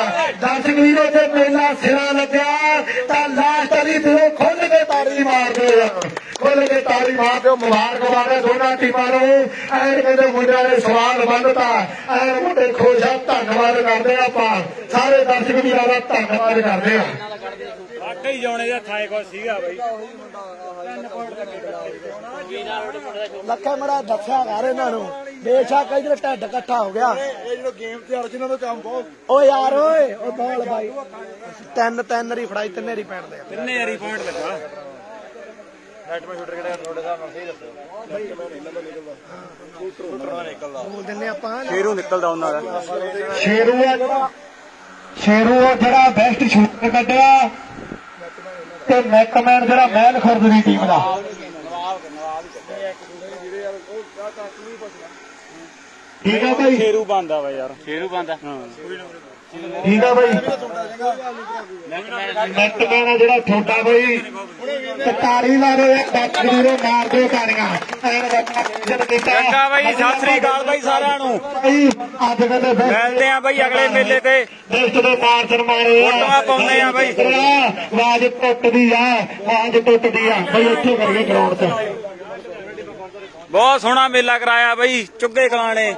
ਦਰਸ਼ਕ ਵੀਰੋ ਜੇ ਮੇਲਾ ਸਿਰਾ ਲੱਗਿਆ। ਤਾਂ ਲਾਸਟ ਵਾਲੀ ਦਿਓ ਖੁੱਲ ਮਾਰਦੇ ਆ ਖੁੱਲ ਕੇ ਤਾੜੀ ਤਾਲੀ ਮਾਰ ਦਿਓ ਮੁਬਾਰਕਬਾਦ ਹੈ ਦੋਨਾਂ ਟੀਮਾਂ ਨੂੰ। ਐਨ ਕਹਿੰਦੇ ਮੁੰਡਿਆਂ ਨੇ ਸਵਾਲ ਬੰਨਤਾ ਐਨ ਮੁੰਡੇ ਖੁਸ਼ ਆ ਧੰਨਵਾਦ ਕਰਦੇ ਆ ਆਪਾਂ। ਸਾਰੇ ਦਰਸ਼ਕ ਵੀਰਾਂ ਦਾ ਧੰਨਵਾਦ ਕਰਦੇ ਆ। ਵਾਕਈ ਜਾਣੇ ਦਾ ਥਾਏ ਕੋ ਸੀਗਾ ਬਾਈ। ਲੱਖੇ ਮੜਾ ਦੱਸਿਆ ਕਰ ਇਹਨਾਂ ਨੂੰ। ਬੇਸ਼ੱਕ ਇਧਰ ਢੱਡ ਇਕੱਠਾ ਹੋ ਗਿਆ। ਇਹ ਜਿਹੜਾ ਗੇਮ ਤੇ ਹਰ ਜਿਨ੍ਹਾਂ ਦਾ ਕੰਮ ਬਹੁਤ ਓ ਯਾਰ ਓਏ ਉਹ ਬਾਲ ਬਾਈ। ਤਿੰਨ ਤਿੰਨ ਰੀ ਫੜਾਈ ਤਿੰਨੇ ਰੀ ਪੈਣ ਦੇ ਤਿੰਨੇ ਯਾਰੀ ਪੁਆਇੰਟ ਲੱਗਾ। ਨੈਟ ਮੈਂ ਸ਼ੂਟਰ ਕਿਹੜਾ ਤੁਹਾਡੇ ਹਿਸਾਬ ਨਾਲ ਸਹੀ ਦੱਸੋ। ਬਈ ਮੈਂ ਇਹਨਾਂ ਦਾ ਨਿਕਲਦਾ। ਸ਼ੂਟਰ ਦਾ ਨਿਕਲਦਾ ਬੋਲ ਦਿੰਨੇ ਆਪਾਂ। ਸ਼ੇਰੂ ਨਿਕਲਦਾ ਉਹਨਾਂ ਦਾ। ਸ਼ੇਰੂ ਆ ਜਿਹੜਾ ਸ਼ੇਰੂ ਆ ਜਿਹੜਾ ਬੈਸਟ ਸ਼ੂਟਰ ਕੱਢਿਆ ਤੇ ਮੈਕਮੈਨ ਜਿਹੜਾ ਮਹਿਲ ਖੁਰਦ ਦੀ ਟੀਮ ਦਾ। ਠੀਕ ਆ ਭਾਈ ਸ਼ੇਰੂ ਬੰਦਾ ਵਾ ਯਾਰ। ਸ਼ੇਰੂ ਬੰਦਾ। ਹਾਂ। ਠੀਕ ਆ ਬਾਈ। ਮੈਕਮੈਨ ਆ ਜਿਹੜਾ ਛੋਟਾ ਬਾਈ ਤੇ ਤਾੜੀ ਲਾ ਦਿਓ ਇੱਕ ਬੱਚ ਵੀਰੋ ਮਾਰ ਦਿਓ ਤਾੜੀਆਂ। ਐਨ ਬੱਚਾ ਕੀਤਾ। ਚੰਗਾ ਬਾਈ ਸਤਿ ਸ੍ਰੀ ਅਕਾਲ ਬਾਈ ਸਾਰਿਆਂ ਨੂੰ। ਬਾਈ ਅੱਜ ਕਹਿੰਦੇ ਮਿਲਦੇ ਆ ਬਾਈ ਅਗਲੇ ਮੇਲੇ ਤੇ। ਲਿਸਟ ਦੇ ਮਾਰ ਸਨਮਾਨੇ ਆ। ਫੋਟੋਆਂ ਪਾਉਂਦੇ ਆ ਬਾਈ। ਆਵਾਜ਼ ਟੁੱਟਦੀ ਆ ਆਵਾਜ਼ ਟੁੱਟਦੀ ਆ। ਬਈ ਇੱਥੇ ਕਰੀਏ ਗਰਾਊਂਡ ਤੇ। ਬਹੁਤ ਸੋਹਣਾ ਮੇਲਾ ਕਰਾਇਆ ਬਾਈ ਚੁੱਗੇ ਕਲਾਂ ਨੇ